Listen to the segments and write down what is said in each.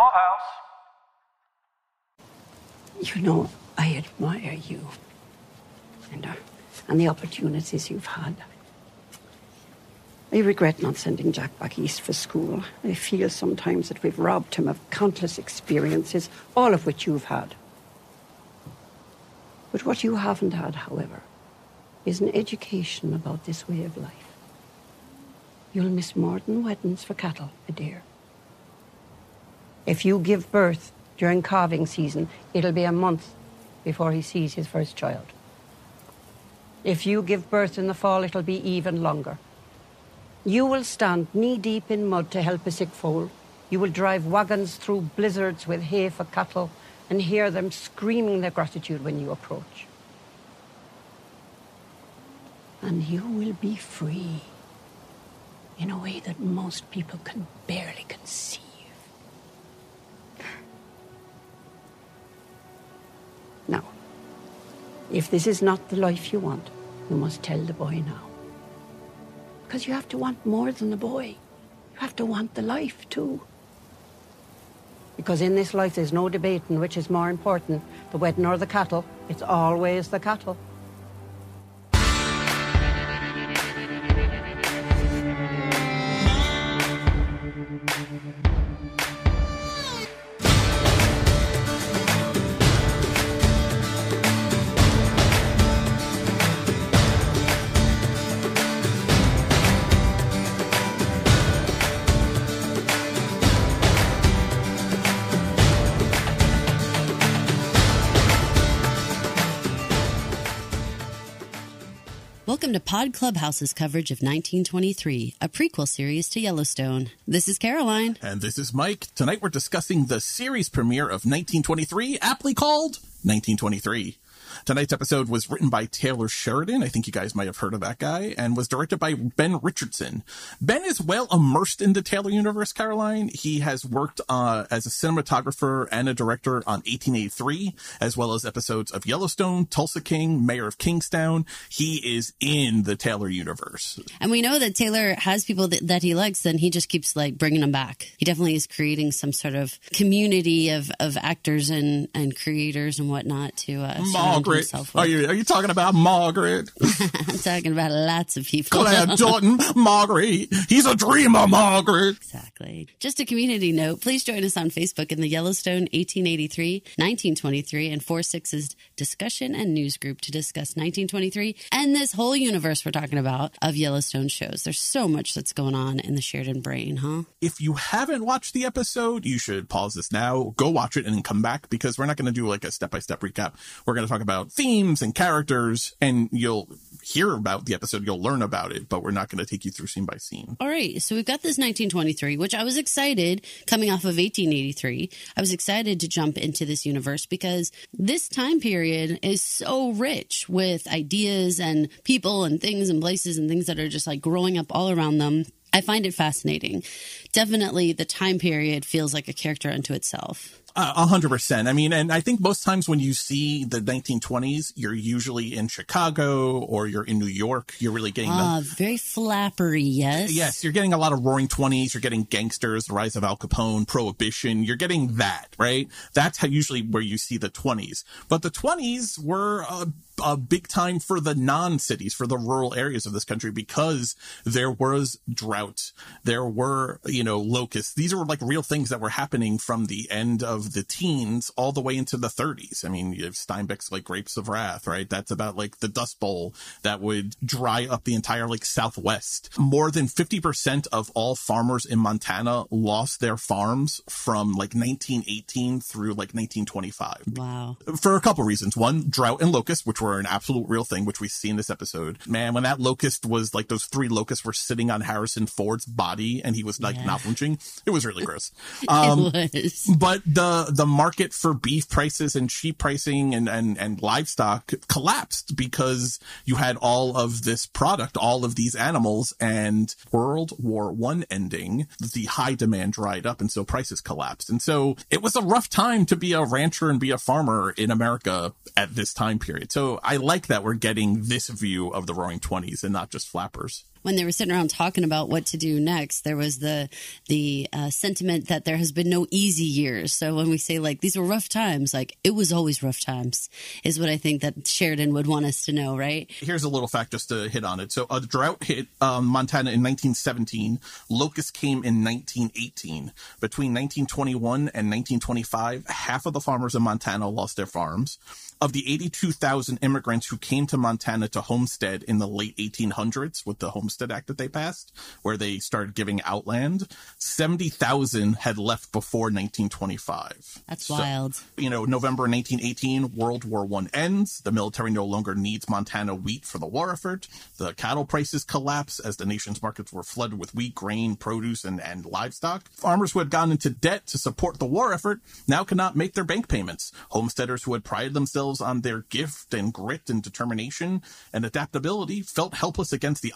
Clubhouse. You know, I admire you and, uh, and the opportunities you've had. I regret not sending Jack back east for school. I feel sometimes that we've robbed him of countless experiences, all of which you've had. But what you haven't had, however, is an education about this way of life. You'll miss more than weddings for cattle, my dear. If you give birth during calving season, it'll be a month before he sees his first child. If you give birth in the fall, it'll be even longer. You will stand knee deep in mud to help a sick foal. You will drive wagons through blizzards with hay for cattle and hear them screaming their gratitude when you approach. And you will be free in a way that most people can barely conceive. Now, if this is not the life you want, you must tell the boy now. Because you have to want more than the boy. You have to want the life too. Because in this life, there's no debating which is more important, the wedding or the cattle. It's always the cattle. Pod Clubhouse's coverage of 1923, a prequel series to Yellowstone. This is Caroline. And this is Mike. Tonight we're discussing the series premiere of 1923, aptly called 1923. Tonight's episode was written by Taylor Sheridan. I think you guys might have heard of that guy, and was directed by Ben Richardson. Ben is well immersed in the Taylor universe, Caroline. He has worked uh, as a cinematographer and a director on 1883, as well as episodes of Yellowstone, Tulsa King, Mayor of Kingstown. He is in the Taylor universe. And we know that Taylor has people that, that he likes, and he just keeps like bringing them back. He definitely is creating some sort of community of, of actors and, and creators and whatnot to uh, Margaret. Are you, are you talking about Margaret? I'm talking about lots of people. Claire Jordan, Margaret. He's a dreamer, Margaret. Exactly. Just a community note, please join us on Facebook in the Yellowstone 1883, 1923, and 46's discussion and news group to discuss 1923 and this whole universe we're talking about of Yellowstone shows. There's so much that's going on in the Sheridan brain, huh? If you haven't watched the episode, you should pause this now, go watch it, and come back because we're not going to do like a step by step recap. We're going to talk about themes and characters, and you'll hear about the episode, you'll learn about it, but we're not going to take you through scene by scene. All right, so we've got this 1923, which I was excited coming off of 1883. I was excited to jump into this universe because this time period is so rich with ideas and people and things and places and things that are just like growing up all around them. I find it fascinating. Definitely, the time period feels like a character unto itself. Uh, A hundred percent. I mean, and I think most times when you see the 1920s, you're usually in Chicago or you're in New York. You're really getting the Ah, very flappery, yes. Yes, you're getting a lot of roaring 20s. You're getting gangsters, the rise of Al Capone, prohibition. You're getting that, right? That's how usually where you see the 20s. But the 20s were a, a big time for the non cities, for the rural areas of this country because there was drought. There were, you know, locusts. These were like real things that were happening from the end of the teens all the way into the 30s. I mean, you have Steinbeck's like Grapes of Wrath, right? That's about like the Dust Bowl that would dry up the entire like Southwest. More than 50% of all farmers in Montana lost their farms from like 1918 through like 1925 Wow. for a couple reasons. One, drought and locusts, which were an absolute real thing, which we see in this episode. Man, when that locust was like those three locusts were sitting on Harrison Ford's body and he was like Yeah. not flinching, it was really gross. Um, but the the market for beef prices and sheep pricing and, and and livestock collapsed because you had all of this product, all of these animals, and World War One ending, the high demand dried up, and so prices collapsed. And so it was a rough time to be a rancher and be a farmer in America at this time period. So I like that we're getting this view of the Roaring Twenties and not just flappers. When they were sitting around talking about what to do next, there was the the uh, sentiment that there has been no easy years. So when we say like these were rough times, like it was always rough times, is what I think that Sheridan would want us to know, right? Here's a little fact just to hit on it. So a drought hit um, Montana in 1917. Locust came in 1918. Between 1921 and 1925, half of the farmers in Montana lost their farms of the 82,000 immigrants who came to Montana to homestead in the late 1800s with the Homestead Act that they passed, where they started giving out land, 70,000 had left before 1925. That's so, wild. You know, November 1918, World War One ends. The military no longer needs Montana wheat for the war effort. The cattle prices collapse as the nation's markets were flooded with wheat, grain, produce, and, and livestock. Farmers who had gone into debt to support the war effort now cannot make their bank payments. Homesteaders who had prided themselves on their gift and grit and determination and adaptability felt helpless against the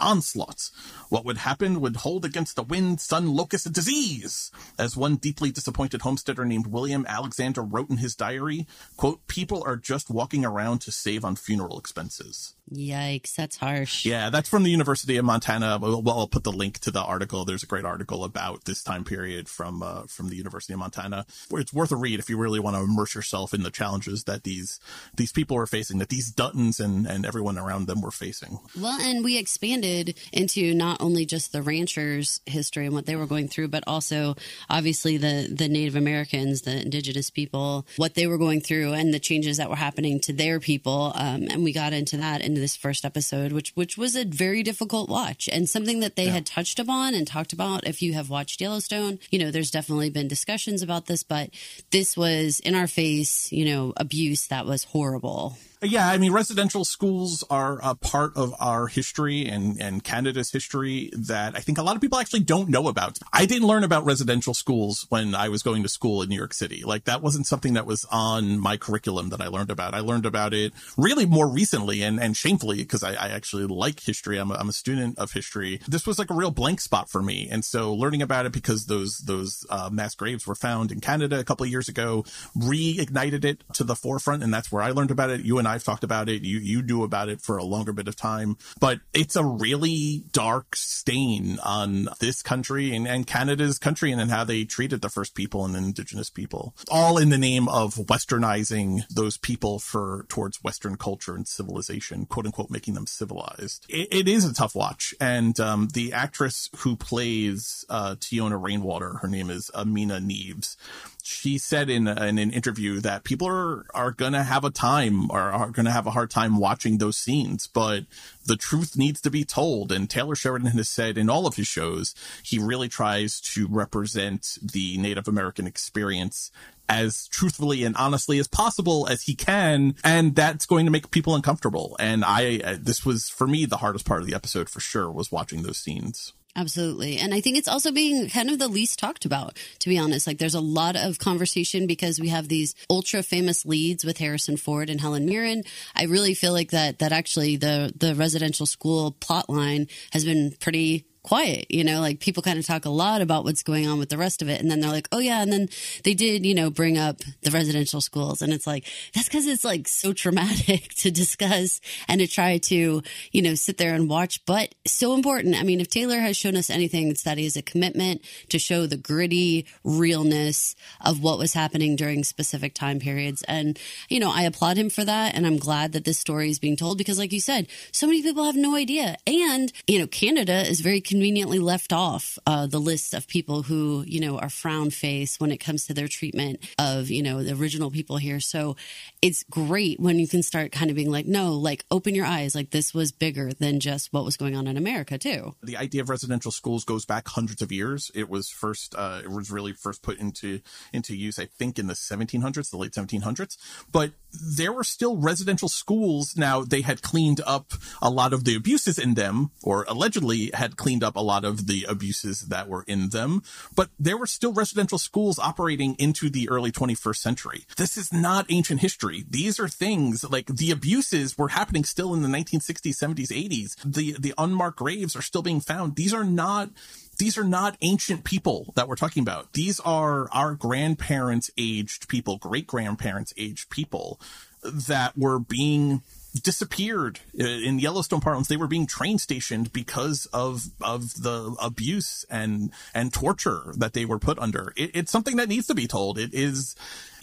What would happen would hold against the wind, sun, locust, and disease. As one deeply disappointed homesteader named William Alexander wrote in his diary, quote, people are just walking around to save on funeral expenses. Yikes, that's harsh. Yeah, that's from the University of Montana. Well, I'll put the link to the article. There's a great article about this time period from uh, from the University of Montana. It's worth a read if you really want to immerse yourself in the challenges that these these people were facing, that these Duttons and and everyone around them were facing. Well, and we expanded into not only just the ranchers' history and what they were going through, but also obviously the the Native Americans, the indigenous people, what they were going through, and the changes that were happening to their people. Um, and we got into that in this first episode, which which was a very difficult watch and something that they yeah. had touched upon and talked about. If you have watched Yellowstone, you know there's definitely been discussions about this, but this was in our face, you know, abuse that was horrible. Yeah, I mean, residential schools are a part of our history and, and Canada's history that I think a lot of people actually don't know about. I didn't learn about residential schools when I was going to school in New York City. Like that wasn't something that was on my curriculum that I learned about. I learned about it really more recently and, and shamefully because I, I actually like history. I'm a, I'm a student of history. This was like a real blank spot for me. And so learning about it because those, those, uh, mass graves were found in Canada a couple of years ago reignited it to the forefront. And that's where I learned about it. You and I I've talked about it. You you knew about it for a longer bit of time, but it's a really dark stain on this country and, and Canada's country and, and how they treated the first people and indigenous people, all in the name of westernizing those people for towards Western culture and civilization, quote unquote, making them civilized. it, it is a tough watch, and um, the actress who plays uh, Teonna Rainwater, her name is Aminah Nieves she said in, in an interview that people are, are going to have a time or are going to have a hard time watching those scenes, but the truth needs to be told. And Taylor Sheridan has said in all of his shows, he really tries to represent the Native American experience as truthfully and honestly as possible as he can. And that's going to make people uncomfortable. And I, uh, this was for me, the hardest part of the episode for sure was watching those scenes. Absolutely. And I think it's also being kind of the least talked about, to be honest. Like there's a lot of conversation because we have these ultra famous leads with Harrison Ford and Helen Mirren. I really feel like that, that actually the, the residential school plot line has been pretty quiet, you know, like people kind of talk a lot about what's going on with the rest of it. And then they're like, oh yeah. And then they did, you know, bring up the residential schools. And it's like, that's because it's like so traumatic to discuss and to try to, you know, sit there and watch, but so important. I mean, if Taylor has shown us anything, it's that he has a commitment to show the gritty realness of what was happening during specific time periods. And, you know, I applaud him for that. And I'm glad that this story is being told because like you said, so many people have no idea. And, you know, Canada is very conveniently left off uh, the list of people who, you know, are frown face when it comes to their treatment of, you know, the original people here. So it's great when you can start kind of being like, no, like open your eyes. Like this was bigger than just what was going on in America too. The idea of residential schools goes back hundreds of years. It was first, uh, it was really first put into, into use, I think in the 1700s, the late 1700s, but there were still residential schools. Now they had cleaned up a lot of the abuses in them or allegedly had cleaned up a lot of the abuses that were in them, but there were still residential schools operating into the early 21st century. This is not ancient history. These are things like the abuses were happening still in the 1960s, 70s, 80s. The, the unmarked graves are still being found. These are not these are not ancient people that we're talking about. These are our grandparents aged people, great grandparents aged people that were being disappeared in Yellowstone parlance. They were being train stationed because of of the abuse and and torture that they were put under. It, it's something that needs to be told. It is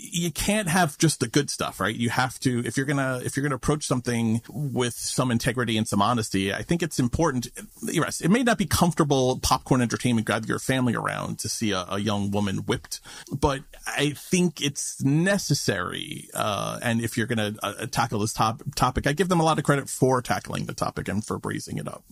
you can't have just the good stuff, right? You have to, if you're gonna, if you're gonna approach something with some integrity and some honesty, I think it's important. Yes, it may not be comfortable popcorn entertainment, grab your family around to see a, a young woman whipped, but I think it's necessary. Uh, and if you're gonna uh, tackle this top, topic, I give them a lot of credit for tackling the topic and for raising it up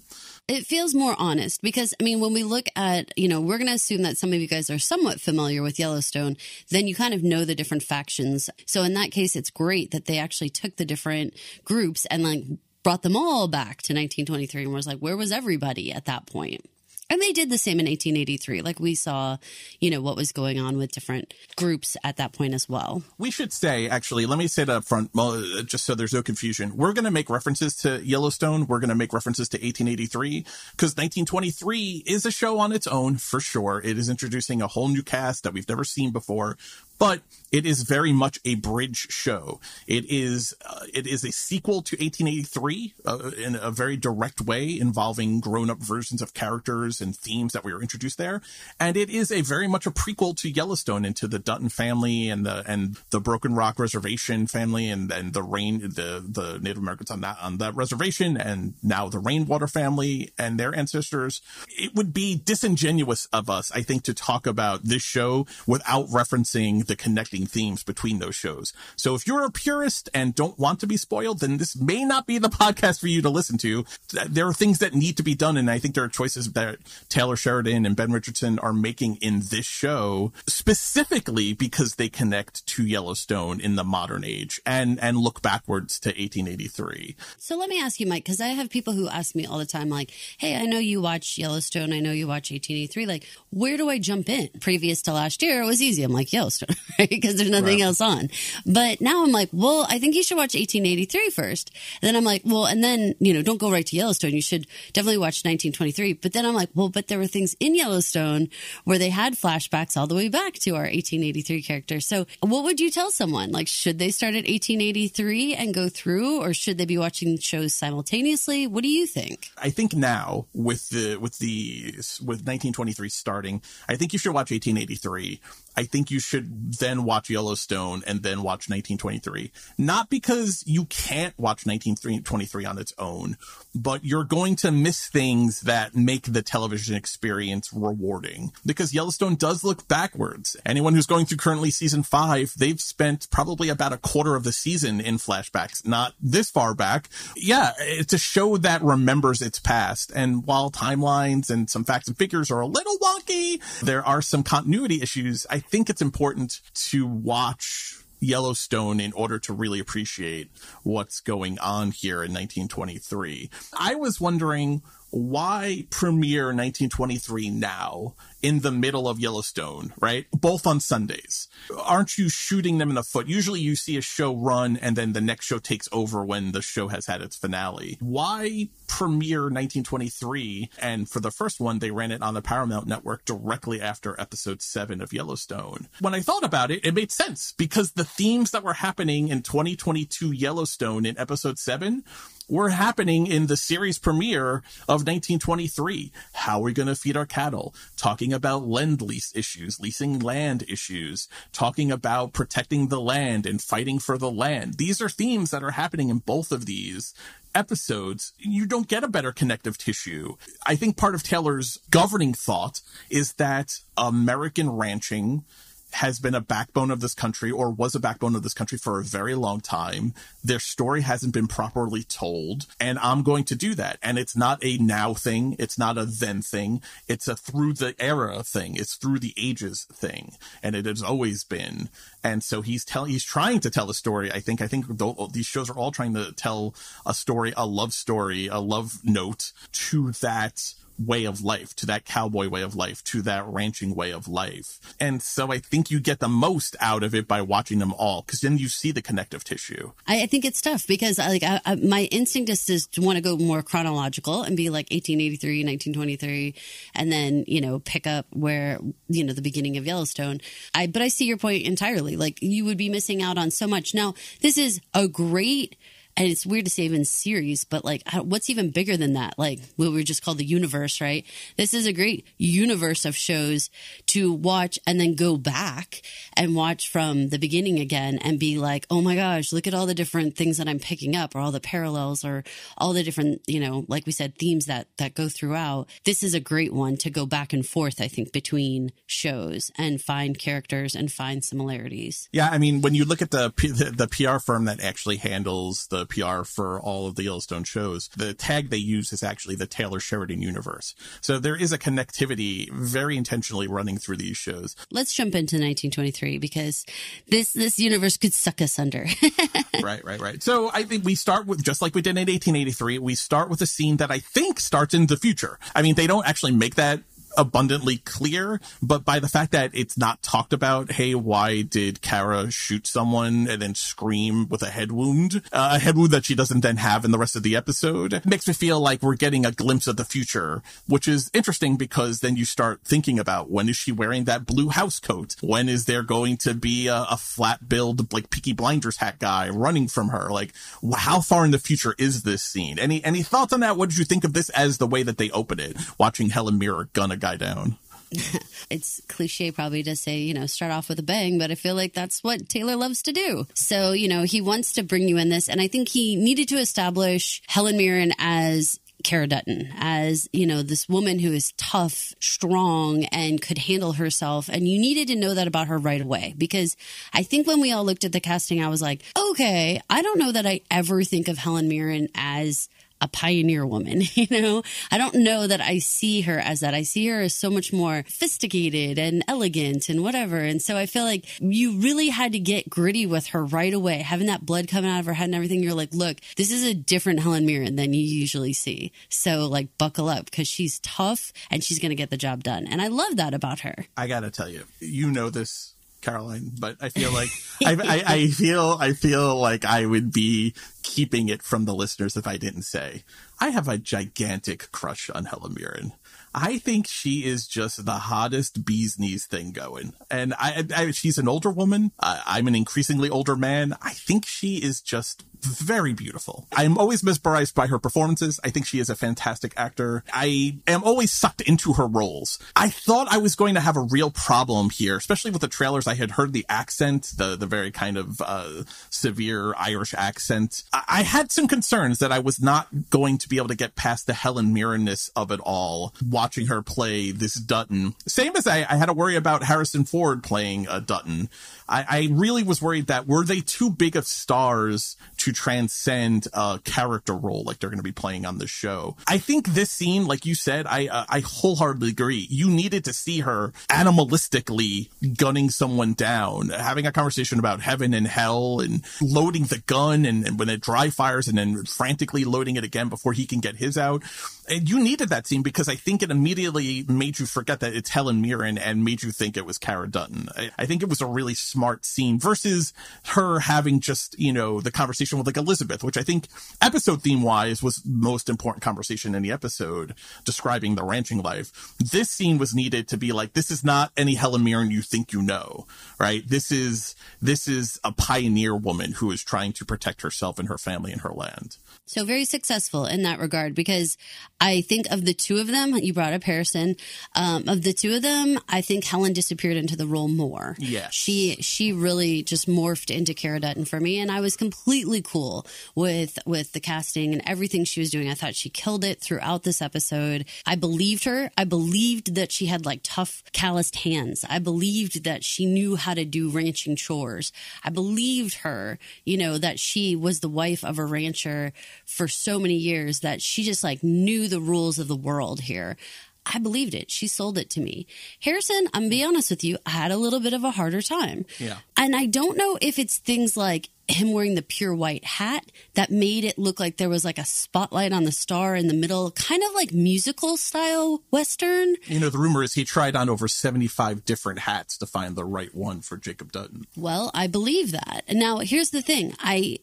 it feels more honest because I mean, when we look at, you know, we're going to assume that some of you guys are somewhat familiar with Yellowstone, then you kind of know the different factions. So in that case, it's great that they actually took the different groups and like brought them all back to 1923 and was like, where was everybody at that point? And they did the same in 1883. Like we saw, you know, what was going on with different groups at that point as well. We should say, actually, let me say it up front, uh, just so there's no confusion. We're going to make references to Yellowstone. We're going to make references to 1883 because 1923 is a show on its own for sure. It is introducing a whole new cast that we've never seen before but it is very much a bridge show. It is uh, it is a sequel to 1883 uh, in a very direct way, involving grown up versions of characters and themes that we were introduced there, and it is a very much a prequel to Yellowstone into the Dutton family and the and the Broken Rock Reservation family and and the rain the the Native Americans on that on that reservation and now the Rainwater family and their ancestors. It would be disingenuous of us, I think, to talk about this show without referencing the connecting themes between those shows. So if you're a purist and don't want to be spoiled, then this may not be the podcast for you to listen to. There are things that need to be done. And I think there are choices that Taylor Sheridan and Ben Richardson are making in this show specifically because they connect to Yellowstone in the modern age and, and look backwards to 1883. So let me ask you, Mike, because I have people who ask me all the time, like, Hey, I know you watch Yellowstone. I know you watch 1883. Like, where do I jump in? Previous to last year, it was easy. I'm like, Yellowstone. Right? Because there's nothing right. else on. But now I'm like, well, I think you should watch 1883 first. And then I'm like, well, and then, you know, don't go right to Yellowstone. You should definitely watch 1923. But then I'm like, well, but there were things in Yellowstone where they had flashbacks all the way back to our 1883 character. So what would you tell someone? Like, should they start at 1883 and go through, or should they be watching shows simultaneously? What do you think? I think now with the, with the, with 1923 starting, I think you should watch 1883 I think you should then watch Yellowstone and then watch 1923. Not because you can't watch 1923 on its own, but you're going to miss things that make the television experience rewarding because Yellowstone does look backwards. Anyone who's going through currently season five, they've spent probably about a quarter of the season in flashbacks, not this far back. Yeah, eh, it's a show that remembers its past. And while timelines and some facts and figures are a little wonky, there are some continuity issues. I think it's important to watch Yellowstone in order to really appreciate what's going on here in 1923. I was wondering why premiere 1923 now in the middle of Yellowstone, right? Both on Sundays. Aren't you shooting them in the foot? Usually you see a show run and then the next show takes over when the show has had its finale. Why premiere 1923? And for the first one, they ran it on the Paramount network directly after episode seven of Yellowstone. When I thought about it, it made sense because the themes that were happening in 2022 Yellowstone in episode seven were happening in the series premiere of 1923. How are we going to feed our cattle? Talking about lend lease issues, leasing land issues, talking about protecting the land and fighting for the land. These are themes that are happening in both of these episodes, you don't get a better connective tissue. I think part of Taylor's governing thought is that American ranching has been a backbone of this country or was a backbone of this country for a very long time. Their story hasn't been properly told. And I'm going to do that. And it's not a now thing. It's not a then thing. It's a through the era thing. It's through the ages thing. And it has always been. And so he's telling, he's trying to tell a story. I think, I think these shows are all trying to tell a story, a love story, a love note to that way of life, to that cowboy way of life, to that ranching way of life. And so I think you get the most out of it by watching them all because then you see the connective tissue. I, I think it's tough because uh, like I, I, my instinct is to, to want to go more chronological and be like 1883, 1923, and then, you know, pick up where, you know, the beginning of Yellowstone. I, but I see your point entirely. Like you would be missing out on so much. Now, this is a great and it's weird to say even series, but like, what's even bigger than that? Like, what we just called the universe, right? This is a great universe of shows to watch and then go back and watch from the beginning again and be like, oh my gosh, look at all the different things that I'm picking up or all the parallels or all the different, you know, like we said, themes that, that go throughout. This is a great one to go back and forth, I think, between shows and find characters and find similarities. Yeah. I mean, when you look at the, the, the PR firm that actually handles the PR for all of the Yellowstone shows, the tag they use is actually the Taylor Sheridan universe. So there is a connectivity very intentionally running through these shows. Let's jump into 1923 because this this universe could suck us under. right, right, right. So I think we start with just like we did in 1883. We start with a scene that I think starts in the future. I mean, they don't actually make that abundantly clear, but by the fact that it's not talked about, hey, why did Cara shoot someone and then scream with a head wound? Uh, a head wound that she doesn't then have in the rest of the episode. Makes me feel like we're getting a glimpse of the future, which is interesting because then you start thinking about when is she wearing that blue house coat? When is there going to be a, a flat build, like Peaky Blinders hat guy running from her? Like, how far in the future is this scene? Any, any thoughts on that? What did you think of this as the way that they open it? Watching Helen Mirren gun a guy down. it's cliche probably to say, you know, start off with a bang, but I feel like that's what Taylor loves to do. So, you know, he wants to bring you in this. And I think he needed to establish Helen Mirren as Cara Dutton as, you know, this woman who is tough, strong, and could handle herself. And you needed to know that about her right away because I think when we all looked at the casting, I was like, okay, I don't know that I ever think of Helen Mirren as a pioneer woman. You know, I don't know that I see her as that. I see her as so much more sophisticated and elegant and whatever. And so I feel like you really had to get gritty with her right away, having that blood coming out of her head and everything. You're like, look, this is a different Helen Mirren than you usually see. So like buckle up because she's tough and she's going to get the job done. And I love that about her. I got to tell you, you know this Caroline, but I feel like I, I, I, feel I feel like I would be keeping it from the listeners if I didn't say I have a gigantic crush on Helen Mirren. I think she is just the hottest bee's knees thing going. And I, I she's an older woman. I'm an increasingly older man. I think she is just very beautiful. I'm always mesmerized by her performances. I think she is a fantastic actor. I am always sucked into her roles. I thought I was going to have a real problem here, especially with the trailers. I had heard the accent, the the very kind of uh, severe Irish accent. I-, I had some concerns that I was not going to be able to get past the Helen Mirrenness of it all, watching her play this Dutton. Same as I, I had to worry about Harrison Ford playing a Dutton. I, I really was worried that were they too big of stars to transcend a character role like they're going to be playing on the show. I think this scene, like you said, I uh, I wholeheartedly agree. You needed to see her animalistically gunning someone down, having a conversation about heaven and hell, and loading the gun, and, and when it dry fires, and then frantically loading it again before he can get his out. And you needed that scene because I think it immediately made you forget that it's Helen Mirren and made you think it was Cara Dutton. I, I think it was a really smart scene versus her having just, you know, the conversation with like Elizabeth, which I think episode theme wise was most important conversation in the episode describing the ranching life. This scene was needed to be like, this is not any Helen Mirren you think you know, right? This is, this is a pioneer woman who is trying to protect herself and her family and her land. So very successful in that regard because I think of the two of them, you brought up Harrison, um, of the two of them, I think Helen disappeared into the role more. Yeah. She, she really just morphed into Cara Dutton for me. And I was completely cool with, with the casting and everything she was doing. I thought she killed it throughout this episode. I believed her. I believed that she had like tough, calloused hands. I believed that she knew how to do ranching chores. I believed her, you know, that she was the wife of a rancher for so many years that she just like knew the rules of the world here. I believed it. She sold it to me. Harrison, I'm gonna be honest with you, I had a little bit of a harder time. Yeah. And I don't know if it's things like him wearing the pure white hat that made it look like there was like a spotlight on the star in the middle, kind of like musical style Western. You know, the rumor is he tried on over 75 different hats to find the right one for Jacob Dutton. Well, I believe that. And now here's the thing. I,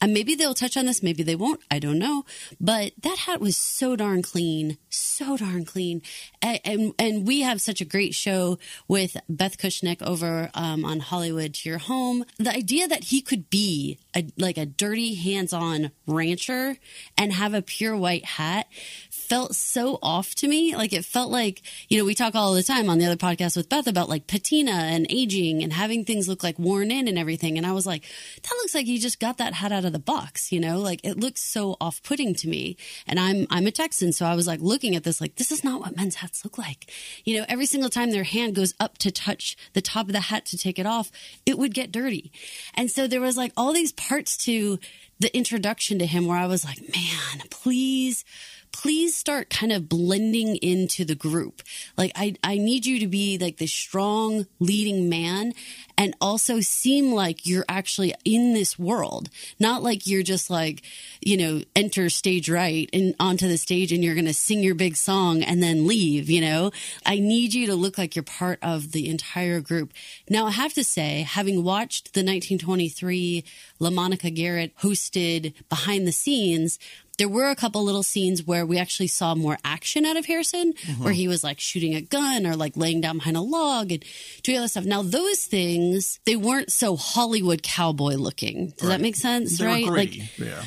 and maybe they'll touch on this, maybe they won't. I don't know. But that hat was so darn clean, so darn clean. And, and, and we have such a great show with Beth Kushnick over um, on Hollywood to Your Home. The idea that he could be a, like a dirty hands-on rancher and have a pure white hat felt so off to me. Like it felt like, you know, we talk all the time on the other podcast with Beth about like patina and aging and having things look like worn in and everything. And I was like, that looks like you just got that hat out of the box, you know, like it looks so off putting to me. And I'm, I'm a Texan. So I was like looking at this, like, this is not what men's hats look like. You know, every single time their hand goes up to touch the top of the hat to take it off, it would get dirty. And so there was like all these parts to the introduction to him where I was like, man, please please start kind of blending into the group. Like I, I need you to be like the strong leading man and also seem like you're actually in this world, not like you're just like, you know, enter stage right and onto the stage and you're going to sing your big song and then leave, you know, I need you to look like you're part of the entire group. Now I have to say, having watched the 1923 LaMonica Garrett hosted behind the scenes, there were a couple little scenes where we actually saw more action out of Harrison, mm-hmm. where he was like shooting a gun or like laying down behind a log and doing other stuff. Now those things, they weren't so Hollywood cowboy looking. Does right. that make sense? They right? Like, yeah.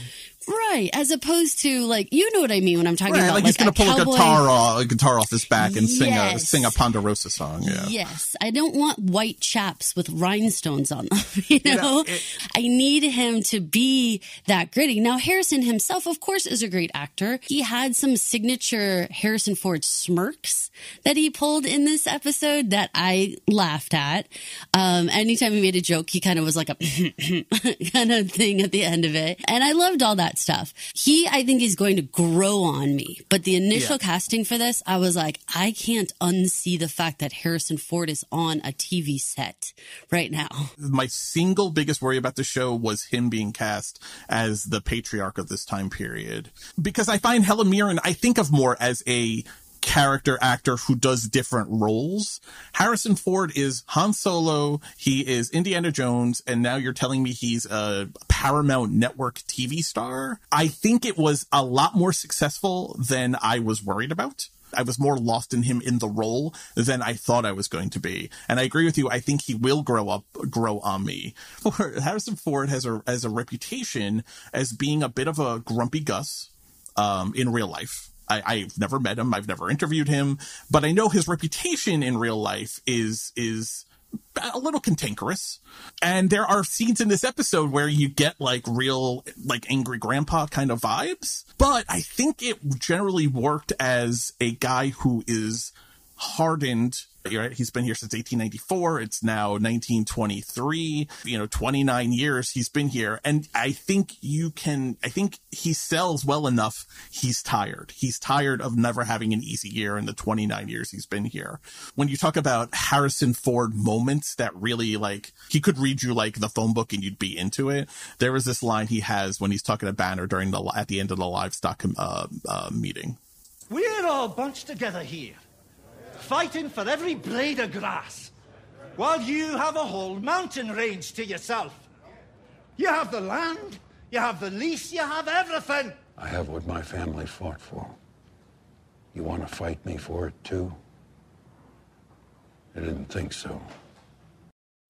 Right, as opposed to like you know what I mean when I'm talking right, about like, like he's going to to pull cowboy... a guitar off, a guitar off his back and yes. sing a sing a Ponderosa song. Yeah. Yes, I don't want white chaps with rhinestones on them. You know, you know it... I need him to be that gritty. Now Harrison himself, of course, is a great actor. He had some signature Harrison Ford smirks that he pulled in this episode that I laughed at. Um, anytime he made a joke, he kind of was like a kind of thing at the end of it, and I loved all that stuff. He I think, is going to grow on me. But the initial yeah. casting for this, I was like, I can't unsee the fact that Harrison Ford is on a TV set right now. My single biggest worry about the show was him being cast as the patriarch of this time period. Because I find Helen Mirren, I think of more as a character actor who does different roles. Harrison Ford is Han Solo, he is Indiana Jones, and now you're telling me he's a Paramount Network TV star. I think it was a lot more successful than I was worried about. I was more lost in him in the role than I thought I was going to be. And I agree with you. I think he will grow up, grow on me. Harrison Ford has a, has a reputation as being a bit of a grumpy Gus, um, in real life. I, have never met him. I've never interviewed him, but I know his reputation in real life is, is a little cantankerous. And there are scenes in this episode where you get like real, like angry grandpa kind of vibes. But I think it generally worked as a guy who is hardened right? He's been here since 1894. It's now 1923. You know, 29 years he's been here. And I think you can, I think he sells well enough. He's tired. He's tired of never having an easy year in the 29 years he's been here. When you talk about Harrison Ford moments that really like, he could read you like the phone book and you'd be into it. There was this line he has when he's talking to Banner during the, at the end of the livestock uh, uh, meeting. We're all bunched together here fighting for every blade of grass, while you have a whole mountain range to yourself. You have the land, you have the lease, you have everything. I have what my family fought for. You want to fight me for it too? I didn't think so.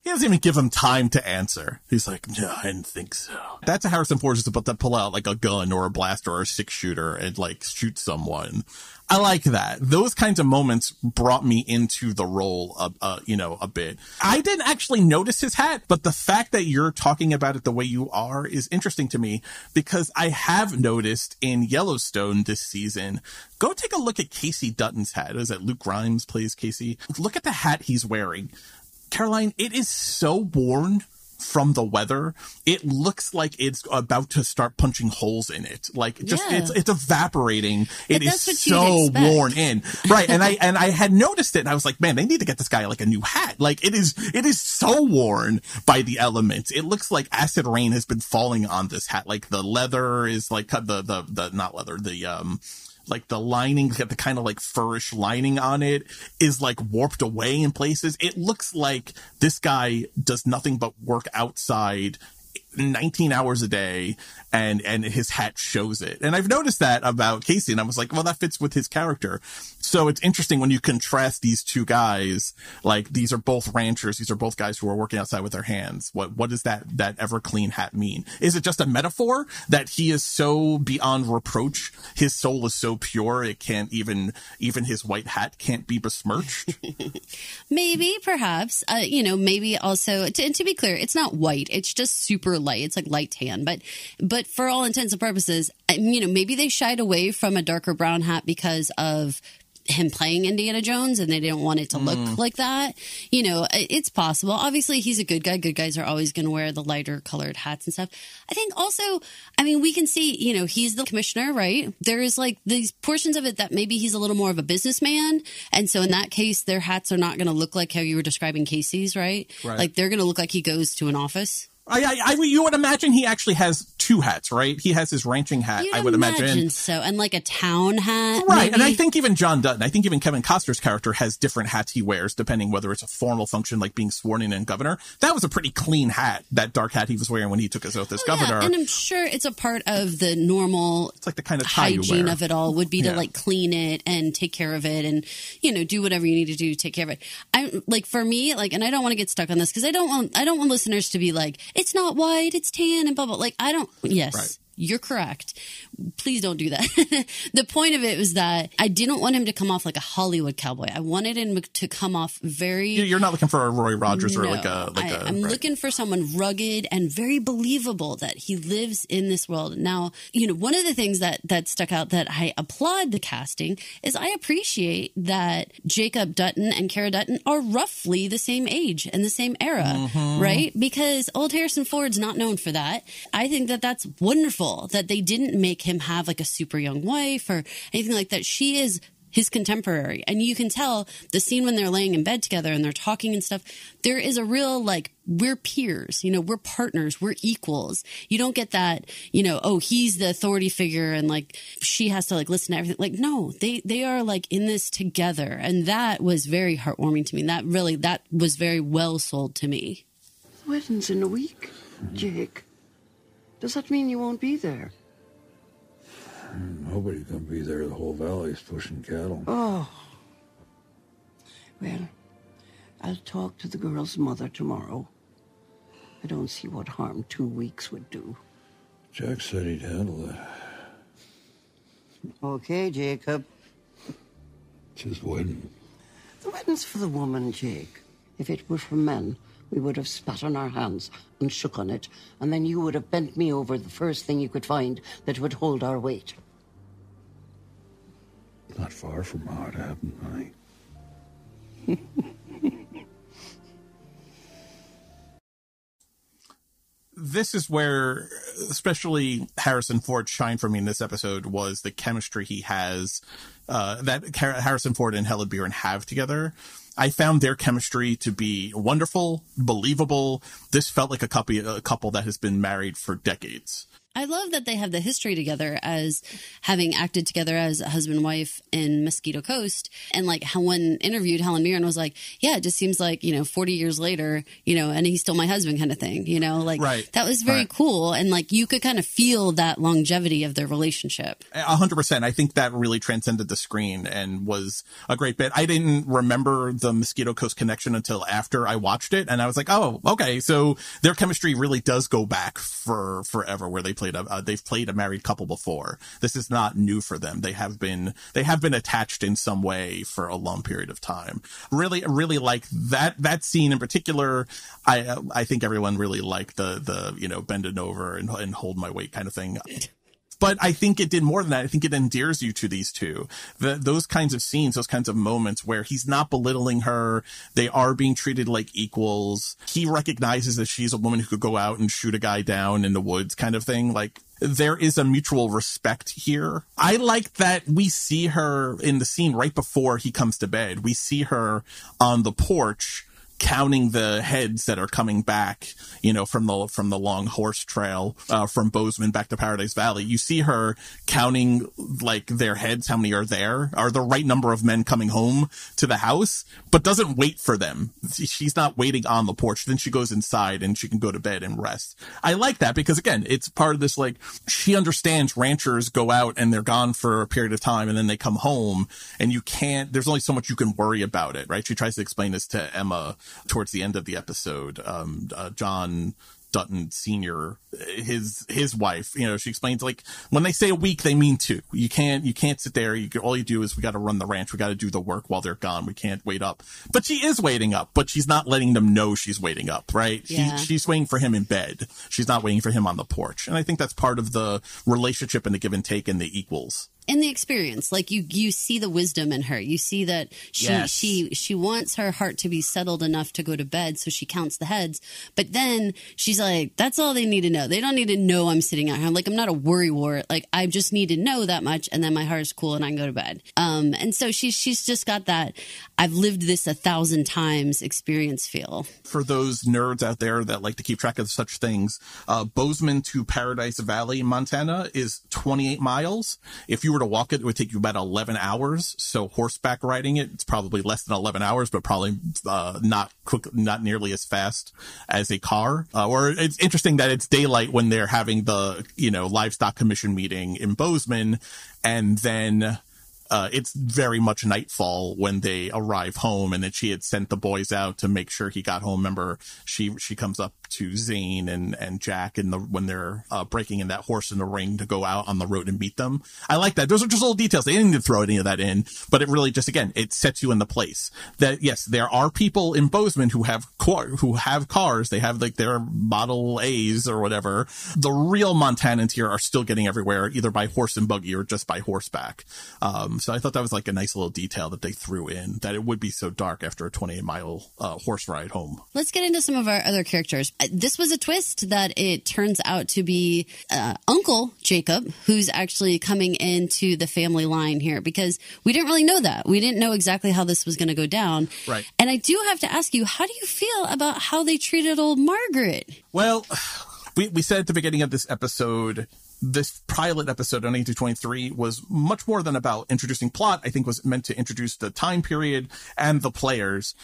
He doesn't even give him time to answer. He's like, no, I didn't think so. That's a Harrison Ford just about to pull out like a gun or a blaster or a six shooter and like shoot someone. I like that. Those kinds of moments brought me into the role, you know, a bit. I didn't actually notice his hat, but the fact that you're talking about it the way you are is interesting to me because I have noticed in Yellowstone this season. Go take a look at Kayce Dutton's hat. Is that Luke Grimes plays Kayce? Look at the hat he's wearing. Caroline, it is so worn from the weather, it looks like it's about to start punching holes in it. Like just yeah. it's it's evaporating. It is so worn in. Right. and I and I had noticed it and I was like, man, they need to get this guy like a new hat. Like it is it is so worn by the elements. It looks like acid rain has been falling on this hat. Like the leather is like the the the not leather, the um like the lining, the kind of like furish lining on it is like warped away in places. It looks like this guy does nothing but work outside 19 hours a day and and his hat shows it. And I've noticed that about Kayce and I was like, well that fits with his character. So it's interesting when you contrast these two guys, like these are both ranchers, these are both guys who are working outside with their hands. What what does that that ever clean hat mean? Is it just a metaphor that he is so beyond reproach, his soul is so pure it can't even even his white hat can't be besmirched? maybe, perhaps, uh, you know, maybe also to, to be clear, it's not white; it's just super light. It's like light tan, but but for all intents and purposes, you know, maybe they shied away from a darker brown hat because of him playing Indiana Jones and they didn't want it to look Mm. like that. You know, it's possible. Obviously, he's a good guy. Good guys are always going to wear the lighter colored hats and stuff. I think also, I mean, we can see, you know, he's the commissioner, right? There is like these portions of it that maybe he's a little more of a businessman. And so in that case, their hats are not going to look like how you were describing Kayce's, right? Right. Like they're going to look like he goes to an office. I, I, I, you would imagine he actually has two hats, right? He has his ranching hat, You'd I would imagine. so. And like a town hat. Right. And I think even John Dutton, I think even Kevin Costner's character has different hats he wears depending whether it's a formal function like being sworn in and governor. That was a pretty clean hat, that dark hat he was wearing when he took his oath as Oh, yeah, governor. and I'm sure it's a part of the normal it's like the kind of hygiene of it all would be to Yeah. like clean it and take care of it and you know do whatever you need to do to take care of it i like for me like and i don't want to get stuck on this because i don't want i don't want listeners to be like it's not white it's tan and blah blah like i don't yes Right. You're correct. Please don't do that. the point of it was that I didn't want him to come off like a Hollywood cowboy. I wanted him to come off very You- You're not looking for a Roy Rogers or like a like I, a. I'm right. looking for someone rugged and very believable that he lives in this world. Now, you know, one of the things that that stuck out that I applaud the casting is I appreciate that Jacob Dutton and Cara Dutton are roughly the same age and the same era, Mm-hmm. right? Because old Harrison Ford's not known for that. I think that that's wonderful that they didn't make him have like a super young wife or anything like that. She is his contemporary. And you can tell the scene when they're laying in bed together and they're talking and stuff, there is a real like, we're peers, you know, we're partners, we're equals. You don't get that, you know, oh, he's the authority figure and like she has to like listen to everything. Like, no, they, they are like in this together. And that was very heartwarming to me. That really, that was very well sold to me. Wedding's in a week, Jake. Does that mean you won't be there? Hmm, Nobody can be there. The whole valley's pushing cattle. Oh. Well, I'll talk to the girl's mother tomorrow. I don't see what harm two weeks would do. Jack said he'd handle it. Okay, Jacob. It's his wedding. The wedding's for the woman, Jake. If it were for men, we would have spat on our hands and shook on it, and then you would have bent me over the first thing you could find that would hold our weight. Not far from how it happened, honey. this is where especially Harrison Ford shined for me in this episode was the chemistry he has uh, that Harrison Ford and Helen Mirren have together. I found their chemistry to be wonderful, believable. This felt like a couple, a couple that has been married for decades. I love that they have the history together as having acted together as a husband and wife in Mosquito Coast. And like Helen interviewed Helen Mirren was like, yeah, it just seems like, you know, 40 years later, you know, and he's still my husband kind of thing, you know, like Right. that was very Right. cool. And like you could kind of feel that longevity of their relationship. A hundred percent. I think that really transcended the screen and was a great bit. I didn't remember the Mosquito Coast connection until after I watched it, and I was like, "Oh, okay." So their chemistry really does go back for forever. Where they played a, uh, they've played a married couple before. This is not new for them. They have been they have been attached in some way for a long period of time. Really, really like that that scene in particular. I uh, I think everyone really liked the the you know bending over and, and hold my weight kind of thing but I think it did more than that. I think it endears you to these two. The, those kinds of scenes, those kinds of moments where he's not belittling her. They are being treated like equals. He recognizes that she's a woman who could go out and shoot a guy down in the woods kind of thing. Like there is a mutual respect here. I like that we see her in the scene right before he comes to bed. We see her on the porch counting the heads that are coming back, you know, from the from the long horse trail uh, from Bozeman back to Paradise Valley. You see her counting like their heads, how many are there, are the right number of men coming home to the house, but doesn't wait for them. She's not waiting on the porch. Then she goes inside and she can go to bed and rest. I like that because again, it's part of this like she understands ranchers go out and they're gone for a period of time and then they come home and you can't. There's only so much you can worry about it, right? She tries to explain this to Emma towards the end of the episode. Um, uh, John Dutton Senior, his his wife. You know, she explains like when they say a week, they mean two. You can't you can't sit there. You all you do is we got to run the ranch. We got to do the work while they're gone. We can't wait up. But she is waiting up. But she's not letting them know she's waiting up. Right? Yeah. She, she's waiting for him in bed. She's not waiting for him on the porch. And I think that's part of the relationship and the give and take and the equals in the experience like you you see the wisdom in her. You see that she Yes. she she wants her heart to be settled enough to go to bed so she counts the heads. But then she's like that's all they need to know. They don't need to know i'm sitting out here. Like i'm not a worry wart. Like i just need to know that much and then my heart is cool and i can go to bed. Um and so she's she's just got that i've lived this a thousand times experience feel. For those nerds out there that like to keep track of such things, uh, Bozeman to Paradise Valley, Montana is 28 miles. If you were to walk it, it would take you about 11 hours. So horseback riding it, it's probably less than 11 hours, but probably, uh, not quick, not nearly as fast as a car. Uh, or it's interesting that it's daylight when they're having the, you know, livestock commission meeting in Bozeman. And then, uh, it's very much nightfall when they arrive home and then she had sent the boys out to make sure he got home. Remember, she, she comes up to Zane and, and Jack and the, when they're, uh, breaking in that horse in the ring to go out on the road and meet them. I like that. Those are just little details. They didn't to throw any of that in, but it really just, again, it sets you in the place that yes, there are people in Bozeman who have car, who have cars. They have like their Model A's or whatever. The real Montanans here are still getting everywhere either by horse and buggy or just by horseback. Um, so I thought that was like a nice little detail that they threw in that it would be so dark after a 28 mile uh, horse ride home. Let's get into some of our other characters. This was a twist that it turns out to be uh, Uncle Jacob, who's actually coming into the family line here because we didn't really know that. We didn't know exactly how this was going to go down. Right. And I do have to ask you, how do you feel about how they treated old Margaret? Well, we, we said at the beginning of this episode, this pilot episode on 1823 was much more than about introducing plot. I think was meant to introduce the time period and the players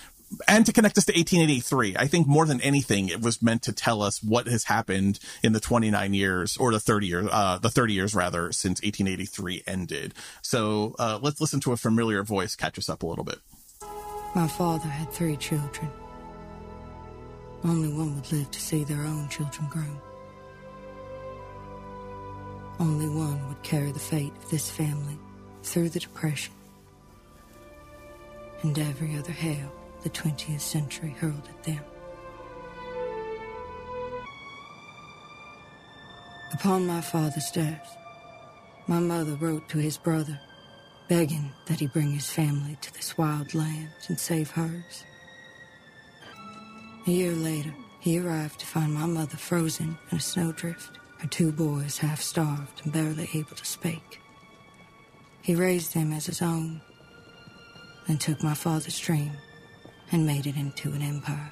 and to connect us to 1883. I think more than anything, it was meant to tell us what has happened in the 29 years or the 30 years, uh, the 30 years rather since 1883 ended. So, uh, let's listen to a familiar voice catch us up a little bit. My father had three children. Only one would live to see their own children grown. Only one would carry the fate of this family through the Depression and every other hail the 20th century hurled at them. Upon my father's death, my mother wrote to his brother, begging that he bring his family to this wild land and save hers. A year later, he arrived to find my mother frozen in a snowdrift, her two boys half starved and barely able to speak. He raised them as his own, and took my father's dream and made it into an empire.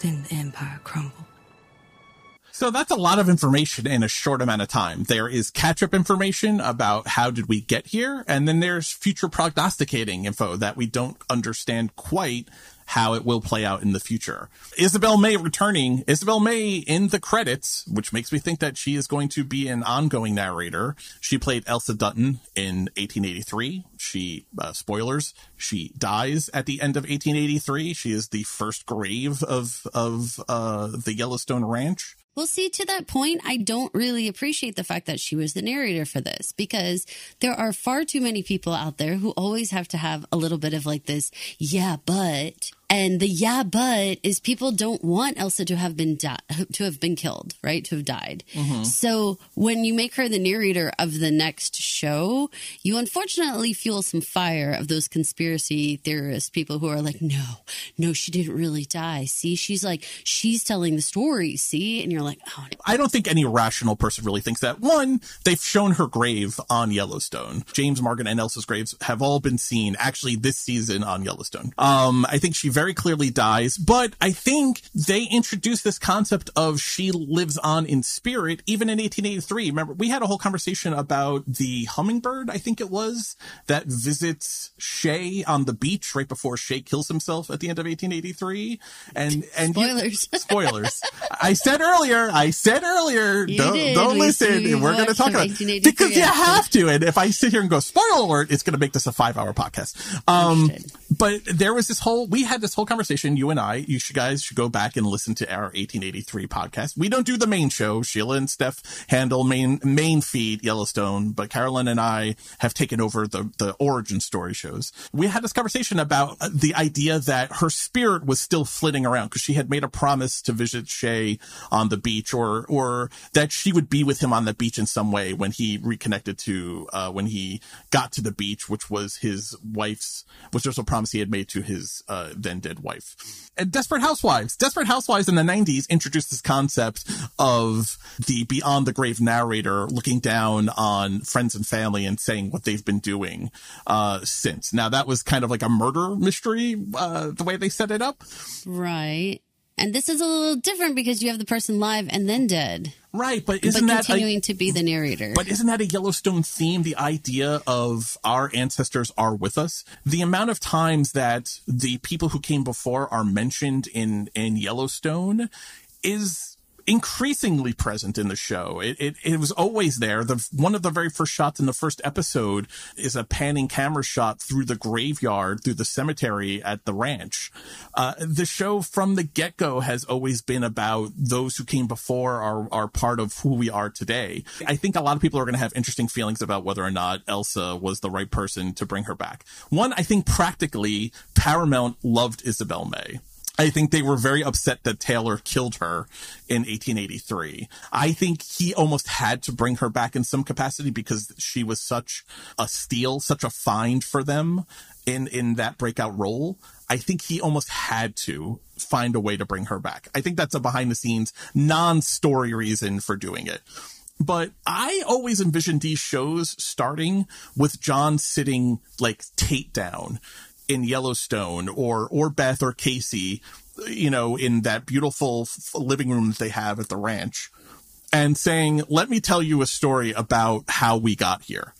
Then the empire crumbled. So that's a lot of information in a short amount of time. There is catch up information about how did we get here. And then there's future prognosticating info that we don't understand quite how it will play out in the future. Isabel May returning, Isabel May in the credits, which makes me think that she is going to be an ongoing narrator. She played Elsa Dutton in 1883. She, uh, spoilers, she dies at the end of 1883. She is the first grave of, of, uh, the Yellowstone Ranch. Well, see, to that point, I don't really appreciate the fact that she was the narrator for this because there are far too many people out there who always have to have a little bit of like this, yeah, but. And the yeah, but is people don't want Elsa to have been di- to have been killed, right? To have died. Mm-hmm. So when you make her the narrator of the next show, you unfortunately fuel some fire of those conspiracy theorist people who are like, no, no, she didn't really die. See, she's like, she's telling the story. See, and you're like, oh, no. I don't think any rational person really thinks that. One, they've shown her grave on Yellowstone. James Morgan and Elsa's graves have all been seen actually this season on Yellowstone. Um, I think she very clearly dies, but I think they introduced this concept of she lives on in spirit even in 1883. Remember, we had a whole conversation about the hummingbird, I think it was, that visits Shea on the beach right before Shea kills himself at the end of 1883. And, and you- Spoilers. spoilers. I said earlier, I said earlier, You don't, did. don't We- listen. we We're going to talk about 1883 because you have to. And if I sit here and go spoiler alert, it's going to make this a five hour podcast. Um. But there was this whole, we had this whole conversation, you and I, you should guys should go back and listen to our 1883 podcast. We don't do the main show. Sheila and Steph handle main, main feed Yellowstone, but Caroline and I have taken over the, the origin story shows. We had this conversation about uh, the idea that her spirit was still flitting around because she had made a promise to visit Shea on the beach or, or that she would be with him on the beach in some way when he reconnected to, uh, when he got to the beach, which was his wife's, which was a promise he had made to his, uh, then dead wife. And Desperate Housewives, Desperate Housewives in the 90s introduced this concept of the beyond the grave narrator looking down on friends and family and saying what they've been doing, uh, since. Now that was kind of like a murder mystery, uh, the way they set it up. right. And this is a little different because you have the person live and then dead, Right. But isn't but that a- continuing to be the narrator. But isn't that a Yellowstone theme? The idea of our ancestors are with us. The amount of times that the people who came before are mentioned in, in Yellowstone is increasingly present in the show. It, it, it was always there. The, one of the very first shots in the first episode is a panning camera shot through the graveyard, through the cemetery at the ranch. Uh, the show from the get go has always been about those who came before are, are part of who we are today. I think a lot of people are going to have interesting feelings about whether or not Elsa was the right person to bring her back. One, I think practically Paramount loved Isabel May. I think they were very upset that Taylor killed her in 1883. I think he almost had to bring her back in some capacity because she was such a steal, such a find for them in, in that breakout role. I think he almost had to find a way to bring her back. I think that's a behind the scenes non-story reason for doing it. But I always envisioned these shows starting with John sitting like Tate down in Yellowstone or or Beth or Kayce, you know, in that beautiful living room that they have at the ranch, and saying, "Let me tell you a story about how we got here."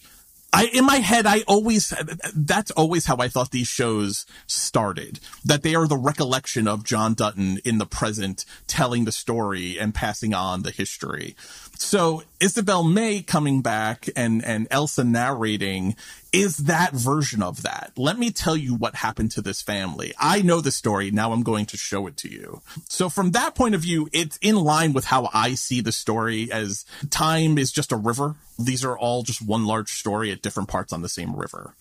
I in my head, I always that's always how I thought these shows started. That they are the recollection of John Dutton in the present, telling the story and passing on the history. So Isabel May coming back and and Elsa narrating is that version of that. Let me tell you what happened to this family. I know the story. Now I'm going to show it to you. So from that point of view, it's in line with how I see the story as time is just a river. These are all just one large story at different parts on the same river.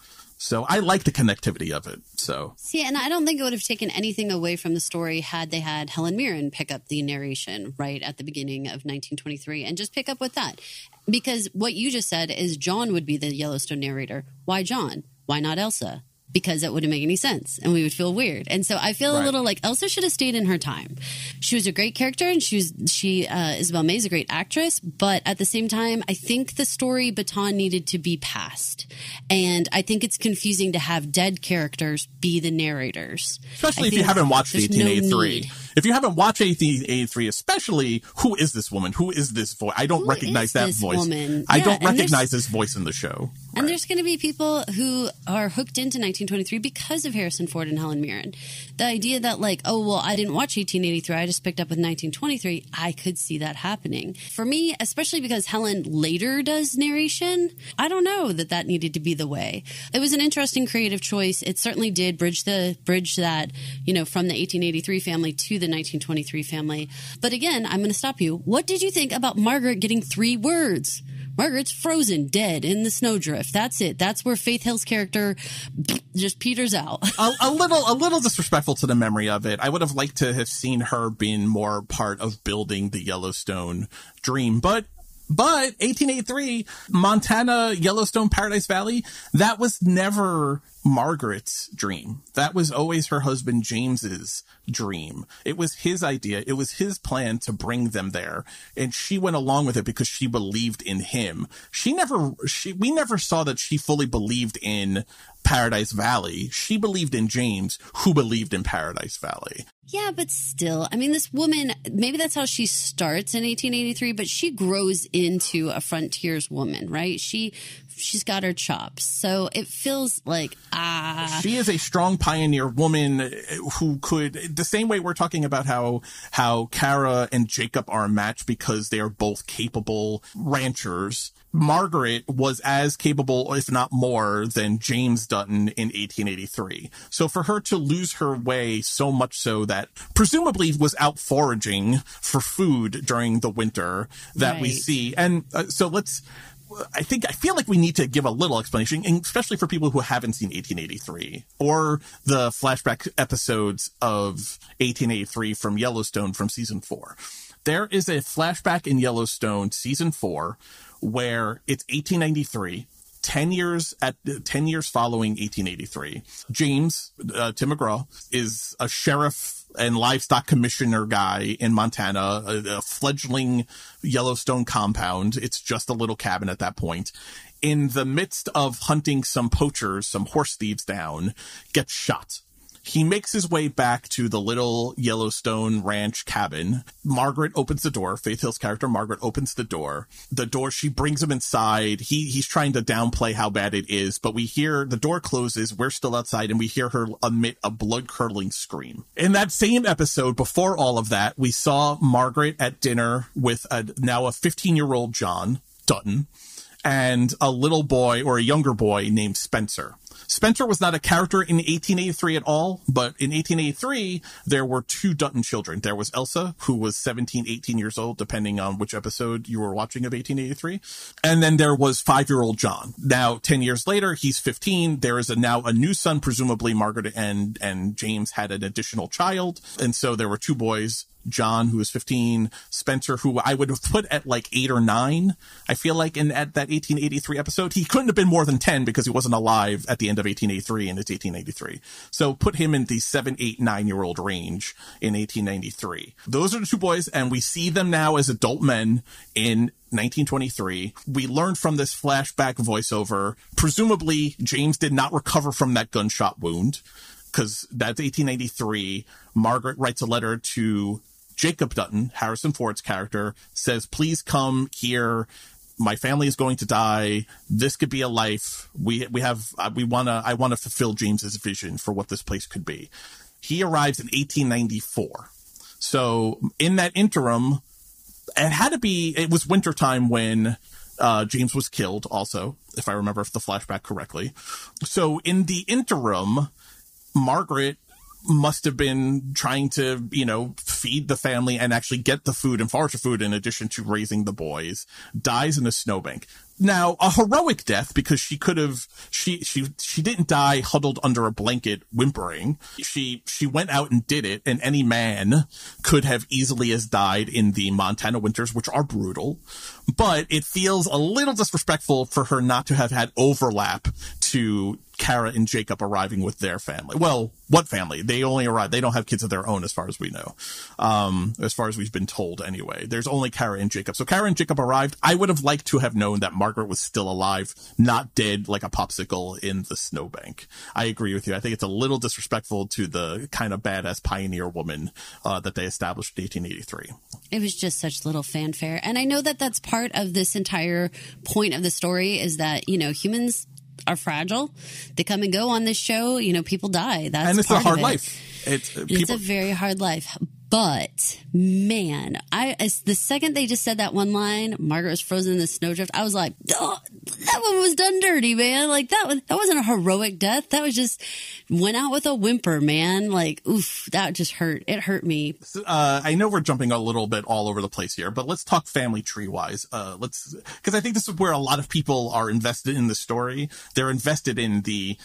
So I like the connectivity of it. So See, and I don't think it would have taken anything away from the story had they had Helen Mirren pick up the narration right at the beginning of 1923 and just pick up with that. Because what you just said is John would be the Yellowstone narrator. Why John? Why not Elsa? Because that wouldn't make any sense and we would feel weird. And so I feel a little like Elsa should have stayed in her time. She was a great character and she was, she, uh, Isabel May is a great actress, but at the same time, I think the story baton needed to be passed. And I think it's confusing to have dead characters be the narrators. especially I if you haven't watched there's no 1883. if you haven't watched 1883, especially who is this woman? Who is this voice? I don't Who recognize is that this voice. woman? I Yeah, don't recognize this voice in the show. And there's going to be people who are hooked into 1923 because of Harrison Ford and Helen Mirren. The idea that, like, oh, well, I didn't watch 1883, I just picked up with 1923, I could see that happening. For me, especially because Helen later does narration, I don't know that that needed to be the way. It was an interesting creative choice. It certainly did bridge the bridge that, you know, from the 1883 family to the 1923 family. But again, I'm going to stop you. What did you think about Margaret getting three words? Margaret's frozen, dead in the snowdrift. That's it. That's where Faith Hill's character just peters out. a, a little, a little disrespectful to the memory of it. I would have liked to have seen her being more part of building the Yellowstone dream, but but 1883, Montana, Yellowstone, Paradise Valley, that was never Margaret's dream. That was always her husband James's dream. It was his idea. It was his plan to bring them there. And she went along with it because she believed in him. She never, she, we never saw that she fully believed in Paradise Valley. She believed in James, who believed in Paradise Valley. Yeah, but still, I mean, this woman, maybe that's how she starts in 1883, but she grows into a frontierswoman, woman, right? She she's got her chops. So it feels like ah, she is a strong pioneer woman who could the same way we're talking about how how Cara and Jacob are a match because they are both capable ranchers. Margaret was as capable, if not more, than James Dutton in 1883. So for her to lose her way so much so that presumably was out foraging for food during the winter that right. we see. And uh, so let's, I think I feel like we need to give a little explanation, especially for people who haven't seen 1883 or the flashback episodes of 1883 from Yellowstone from season four. There is a flashback in Yellowstone season four where it's 1893 10 years at 10 years following 1883 james uh, tim mcgraw is a sheriff and livestock commissioner guy in montana a, a fledgling yellowstone compound. It's just a little cabin at that point. In the midst of hunting some poachers some horse thieves down gets shot he makes his way back to the little Yellowstone ranch cabin. Margaret opens the door. Faith Hill's character, Margaret, opens the door. The door, she brings him inside. He, he's trying to downplay how bad it is, but we hear the door closes. We're still outside and we hear her emit a blood curdling scream. In that same episode, before all of that, we saw Margaret at dinner with a, now a 15 year old John Dutton and a little boy or a younger boy named Spencer. Spencer was not a character in 1883 at all, but in 1883, there were two Dutton children. There was Elsa, who was 17, 18 years old, depending on which episode you were watching of 1883. And then there was five year old John. Now, 10 years later, he's 15. There is a, now a new son, presumably Margaret and, and James had an additional child. And so there were two boys John, who was 15, Spencer, who I would have put at like eight or nine. I feel like in at that 1883 episode, he couldn't have been more than 10 because he wasn't alive at the end of 1883 and it's 1883. So put him in the seven, eight, nine year old range in 1893. Those are the two boys and we see them now as adult men in 1923. We learned from this flashback voiceover, presumably James did not recover from that gunshot wound because that's 1893. Margaret writes a letter to Jacob Dutton, Harrison Ford's character, says, please come here. My family is going to die. This could be a life. We, we have, uh, we want to, I want to fulfill James's vision for what this place could be. He arrives in 1894. So in that interim, it had to be, it was wintertime when uh, James was killed also, if I remember the flashback correctly. So in the interim, Margaret must have been trying to, you know, feed the family and actually get the food and forage food in addition to raising the boys, dies in a snowbank. Now, a heroic death because she could have, she, she, she didn't die huddled under a blanket whimpering. She, she went out and did it and any man could have easily as died in the Montana winters, which are brutal, but it feels a little disrespectful for her not to have had overlap to Cara and Jacob arriving with their family. Well, what family? They only arrived. They don't have kids of their own, as far as we know. Um, as far as we've been told, anyway. There's only Cara and Jacob. So Cara and Jacob arrived. I would have liked to have known that Margaret was still alive, not dead like a popsicle in the snowbank. I agree with you. I think it's a little disrespectful to the kind of badass pioneer woman uh, that they established in 1883. It was just such little fanfare, and I know that that's part of this entire point of the story is that you know humans are fragile. They come and go on this show. You know, people die. That's and it's a hard it. life. It's, uh, people- it's a very hard life. But man, I the second they just said that one line, Margaret was frozen in the snowdrift. I was like, that one was done dirty, man. Like that that wasn't a heroic death. That was just went out with a whimper, man. Like oof, that just hurt. It hurt me. Uh, I know we're jumping a little bit all over the place here, but let's talk family tree wise. Uh, let's because I think this is where a lot of people are invested in the story. They're invested in the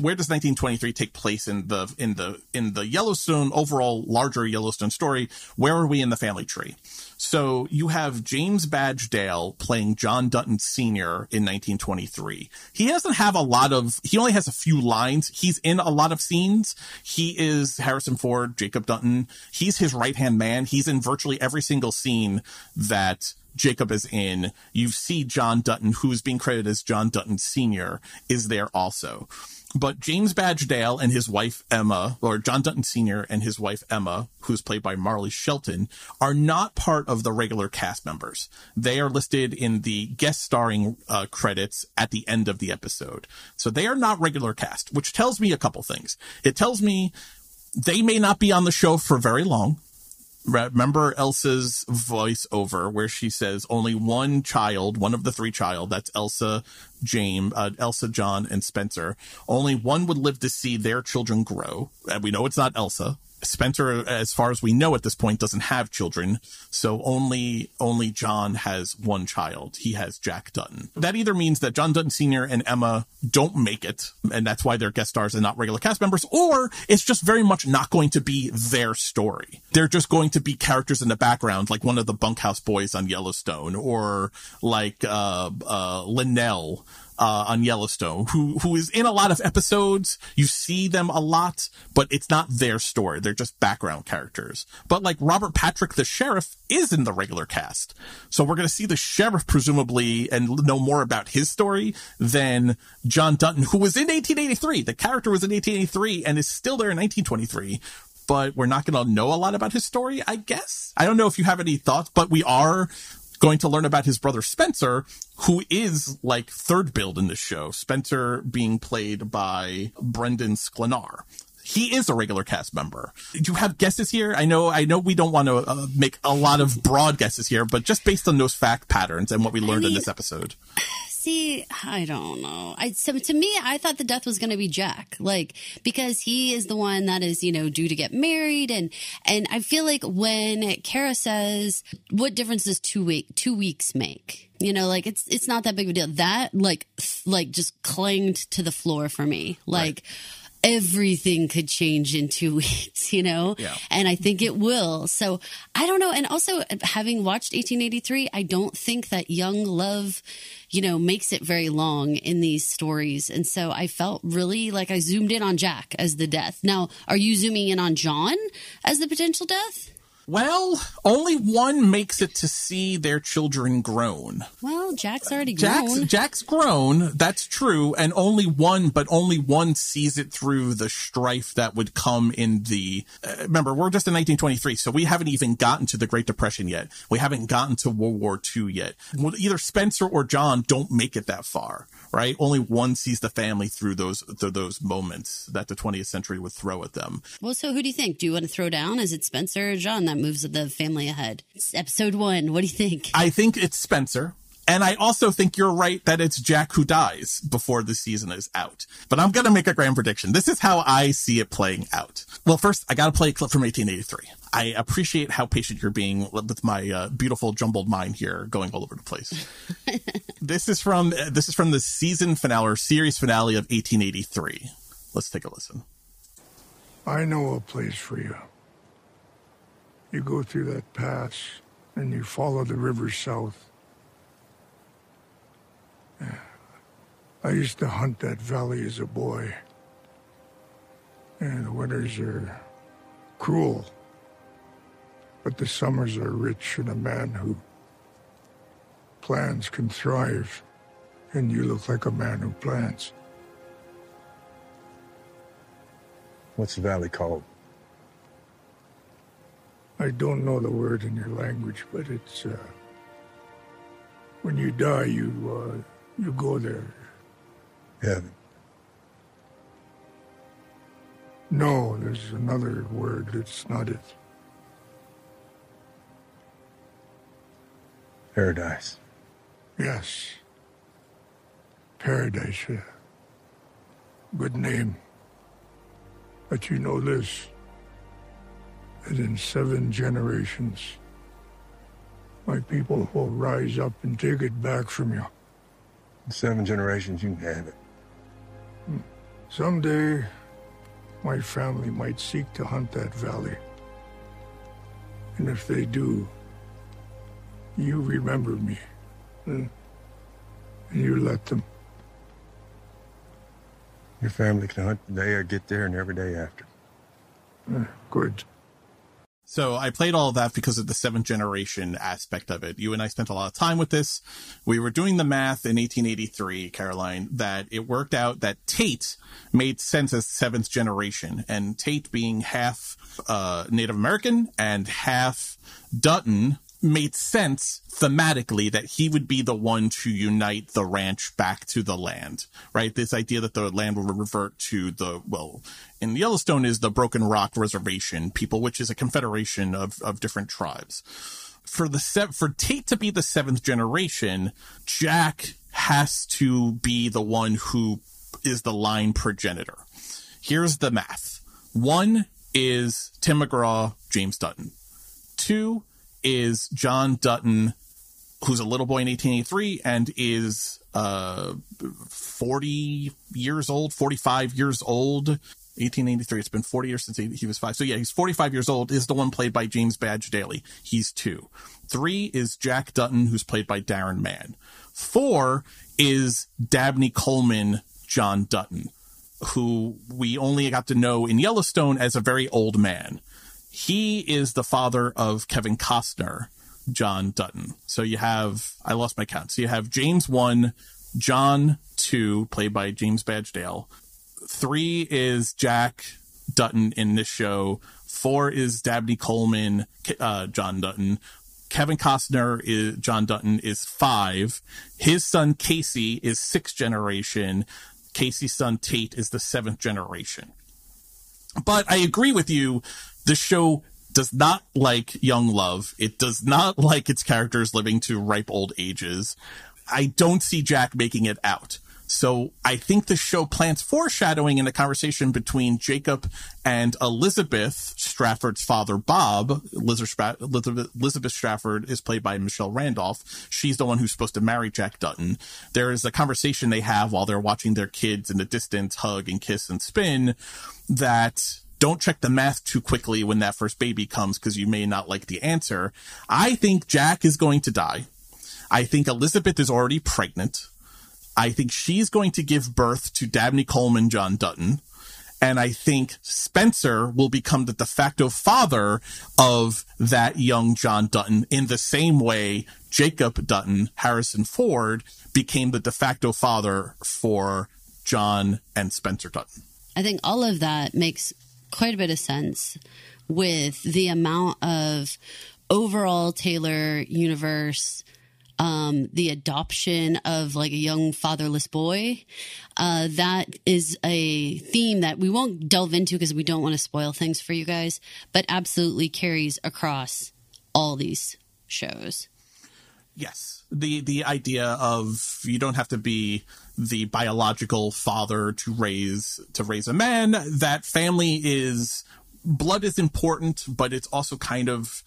where does 1923 take place in the in the in the Yellowstone overall larger Yellowstone story. Where are we in the family tree? So you have James Badge Dale playing John Dutton Sr. in 1923. He doesn't have a lot of, he only has a few lines. He's in a lot of scenes. He is Harrison Ford, Jacob Dutton. He's his right hand man. He's in virtually every single scene that Jacob is in. You see John Dutton, who is being credited as John Dutton Sr., is there also. But James Badge Dale and his wife Emma, or John Dutton Sr. and his wife Emma, who's played by Marley Shelton, are not part of the regular cast members. They are listed in the guest starring uh, credits at the end of the episode. So they are not regular cast, which tells me a couple things. It tells me they may not be on the show for very long remember Elsa's voiceover where she says only one child, one of the three child, that's Elsa, James, uh, Elsa, John, and Spencer. Only one would live to see their children grow. And we know it's not Elsa. Spencer, as far as we know at this point, doesn't have children, so only only John has one child. He has Jack Dutton. That either means that John Dutton Sr. and Emma don't make it, and that's why they're guest stars and not regular cast members, or it's just very much not going to be their story. They're just going to be characters in the background, like one of the bunkhouse boys on Yellowstone, or like uh, uh, Linnell uh, on Yellowstone, who who is in a lot of episodes. You see them a lot, but it's not their story. They're just background characters. But like Robert Patrick, the sheriff, is in the regular cast, so we're going to see the sheriff presumably and know more about his story than John Dutton, who was in 1883. The character was in 1883 and is still there in 1923 but we're not going to know a lot about his story, I guess. I don't know if you have any thoughts, but we are going to learn about his brother Spencer, who is like third build in this show. Spencer being played by Brandon Sklenar. He is a regular cast member. Do you have guesses here? I know, I know we don't want to uh, make a lot of broad guesses here, but just based on those fact patterns and what we learned I mean, in this episode. See, I don't know. I so to me, I thought the death was going to be Jack, like because he is the one that is you know due to get married, and and I feel like when Cara says, "What difference does two week two weeks make?" You know, like it's it's not that big of a deal. That like like just clanged to the floor for me, like. Right everything could change in two weeks, you know? Yeah. And I think it will. So I don't know. And also, having watched 1883, I don't think that young love, you know, makes it very long in these stories. And so I felt really like I zoomed in on Jack as the death. Now, are you zooming in on John as the potential death? Well, only one makes it to see their children grown. Well, Jack's already grown. Jack's, Jack's grown. That's true. And only one, but only one sees it through the strife that would come in the, uh, remember, we're just in 1923. So we haven't even gotten to the Great Depression yet. We haven't gotten to World War II yet. Either Spencer or John don't make it that far right? Only one sees the family through those through those moments that the 20th century would throw at them. Well, so who do you think? Do you want to throw down? Is it Spencer or John that moves the family ahead? It's episode one. What do you think? I think it's Spencer. And I also think you're right that it's Jack who dies before the season is out. But I'm going to make a grand prediction. This is how I see it playing out. Well, first, I got to play a clip from 1883. I appreciate how patient you're being with my uh, beautiful jumbled mind here, going all over the place. this is from uh, this is from the season finale or series finale of 1883. Let's take a listen. I know a place for you. You go through that pass and you follow the river south. I used to hunt that valley as a boy. And the winters are cruel. But the summers are rich, and a man who plans can thrive. And you look like a man who plans. What's the valley called? I don't know the word in your language, but it's uh, when you die, you uh, you go there. Heaven. No, there's another word. It's not it. Paradise. Yes. Paradise. Yeah. Good name. But you know this that in seven generations, my people will rise up and take it back from you. In seven generations, you can have it. Someday, my family might seek to hunt that valley. And if they do, you remember me. hmm? And you let them. Your family can hunt today or get there and every day after. Eh, Good. So I played all that because of the seventh generation aspect of it. You and I spent a lot of time with this. We were doing the math in 1883, Caroline, that it worked out that Tate made sense as seventh generation and Tate being half, uh, Native American and half Dutton made sense thematically that he would be the one to unite the ranch back to the land, right? This idea that the land will revert to the, well, in Yellowstone is the Broken Rock Reservation people, which is a confederation of, of different tribes. For the se- for Tate to be the seventh generation, Jack has to be the one who is the line progenitor. Here's the math. One is Tim McGraw, James Dutton. Two is John Dutton, who's a little boy in 1883 and is uh 40 years old, 45 years old. 1883. It's been 40 years since he, he was five. So yeah, he's 45 years old. Is the one played by James Badge Dale. He's two. Three is Jack Dutton, who's played by Darren Mann. Four is Dabney Coleman, John Dutton, who we only got to know in Yellowstone as a very old man. He is the father of Kevin Costner, John Dutton. So you have, I lost my count. So you have James one, John two, played by James Badge Dale. Three is Jack Dutton in this show. Four is Dabney Coleman, uh, John Dutton. Kevin Costner is John Dutton is five. His son Kayce is sixth generation. Kayce's son Tate is the seventh generation. But I agree with you. The show does not like young love. It does not like its characters living to ripe old ages. I don't see Jack making it out. So I think the show plants foreshadowing in a conversation between Jacob and Elizabeth Stratford's father, Bob. Elizabeth, Stratford is played by Michelle Randolph. She's the one who's supposed to marry Jack Dutton. There is a conversation they have while they're watching their kids in the distance hug and kiss and spin that don't check the math too quickly when that first baby comes because you may not like the answer. I think Jack is going to die. I think Elizabeth is already pregnant. I think she's going to give birth to Dabney Coleman, John Dutton. And I think Spencer will become the de facto father of that young John Dutton in the same way Jacob Dutton, Harrison Ford, became the de facto father for John and Spencer Dutton. I think all of that makes quite a bit of sense with the amount of overall Taylor universe, um, the adoption of like a young fatherless boy. Uh, that is a theme that we won't delve into because we don't want to spoil things for you guys, but absolutely carries across all these shows. Yes. The the idea of you don't have to be the biological father to raise to raise a man. That family is blood is important, but it's also kind of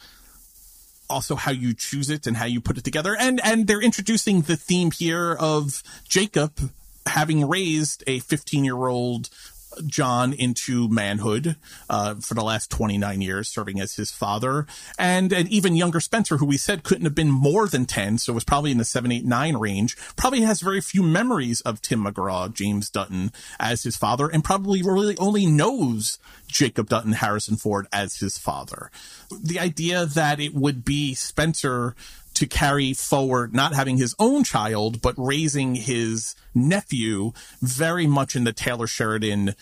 also how you choose it and how you put it together. And and they're introducing the theme here of Jacob having raised a 15 year old John into manhood uh, for the last 29 years, serving as his father, and an even younger Spencer, who we said couldn't have been more than 10, so was probably in the 7, 8, 9 range, probably has very few memories of Tim McGraw, James Dutton as his father, and probably really only knows Jacob Dutton, Harrison Ford as his father. The idea that it would be Spencer to carry forward not having his own child, but raising his nephew very much in the Taylor Sheridan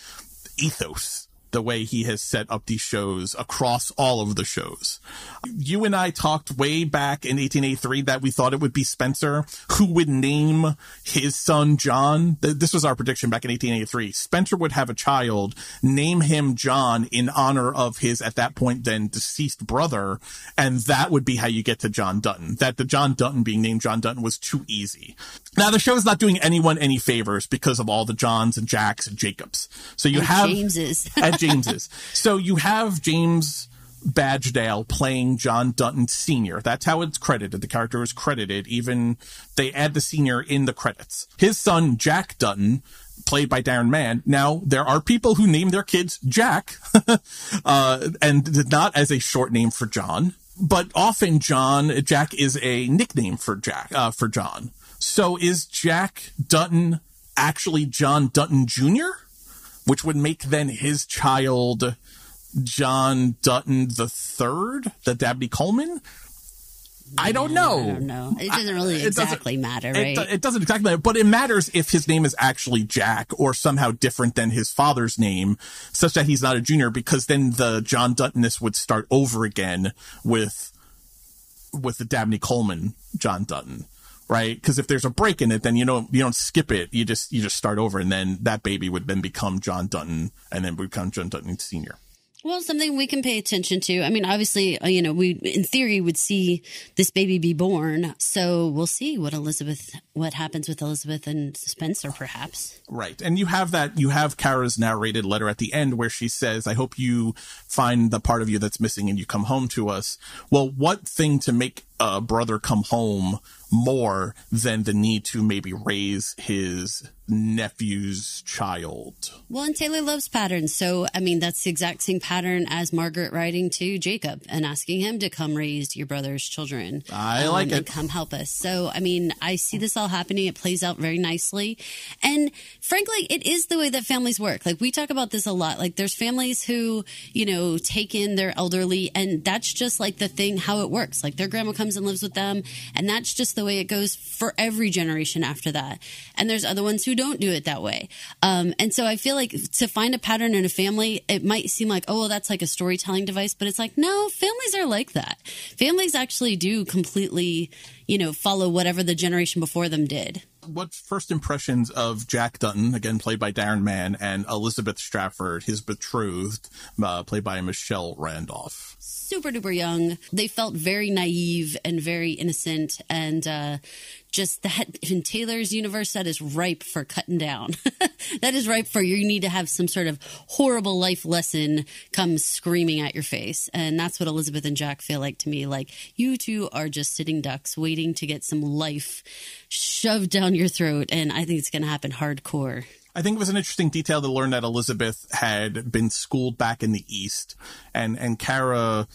ethos the way he has set up these shows across all of the shows. You and I talked way back in 1883 that we thought it would be Spencer who would name his son John. This was our prediction back in 1883. Spencer would have a child, name him John in honor of his, at that point, then deceased brother. And that would be how you get to John Dutton. That the John Dutton being named John Dutton was too easy. Now the show is not doing anyone any favors because of all the Johns and Jacks and Jacobs. So you And have Jameses. at James's. So you have James Badge Dale playing John Dutton Sr. That's how it's credited. The character is credited. Even they add the senior in the credits. His son, Jack Dutton, played by Darren Mann. Now, there are people who name their kids Jack, uh, and not as a short name for John, but often John, Jack is a nickname for Jack, uh, for John. So is Jack Dutton actually John Dutton Jr.? which would make then his child John Dutton the third, the Dabney Coleman. I don't know. I don't know. It doesn't really It doesn't- exactly matter, It, right? do- it doesn't exactly matter, but it matters if his name is actually Jack or somehow different than his father's name, such that he's not a junior, because then the John Duttonness would start over again with with the Dabney Coleman John Dutton, right? Because if there's a break in it, then you don't you don't skip it. You just you just start over, and then that baby would then become John Dutton, and then become John Dutton Senior. Well, something we can pay attention to. I mean, obviously, uh, you know, we in theory would see this baby be born. So we'll see what Elizabeth, what happens with Elizabeth and Spencer, perhaps. Right. And you have that, you have Cara's narrated letter at the end where she says, I hope you find the part of you that's missing and you come home to us. Well, what thing to make a brother come home more than the need to maybe raise his nephew's child? Well, and Taylor loves patterns. So, I mean, that's the exact same pattern as Margaret writing to Jacob and asking him to come raise your brother's children. I like um, and it. come help us. So, I mean, I see this all happening. It plays out very nicely. And frankly, it is the way that families work. Like, we talk about this a lot. Like, there's families who, you know, take in their elderly, and that's just like the thing, how it works. Like, their grandma comes and lives with them, and that's just the way it goes for every generation after that. And there's other ones who don't do it that way. Um, and so I feel like to find a pattern in a family, it might seem like, oh, well, that's like a storytelling device, but it's like, no, families are like that. Families actually do completely, you know, follow whatever the generation before them did. What first impressions of Jack Dutton, again played by Darren Mann, and Elizabeth Stratford, his betrothed, uh, played by Michelle Randolph? Super duper young. They felt very naive and very innocent, and uh, just that in Taylor's universe, that is ripe for cutting down. that is ripe for you need to have some sort of horrible life lesson come screaming at your face, and that's what Elizabeth and Jack feel like to me. Like you two are just sitting ducks, waiting to get some life shoved down your throat, and I think it's going to happen hardcore. I think it was an interesting detail to learn that Elizabeth had been schooled back in the East, and and Cara.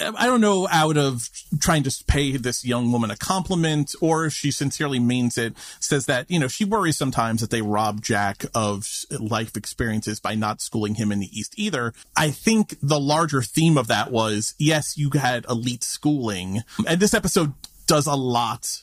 I don't know, out of trying to pay this young woman a compliment, or if she sincerely means it, says that, you know, she worries sometimes that they rob Jack of life experiences by not schooling him in the East either. I think the larger theme of that was, yes, you had elite schooling, and this episode does a lot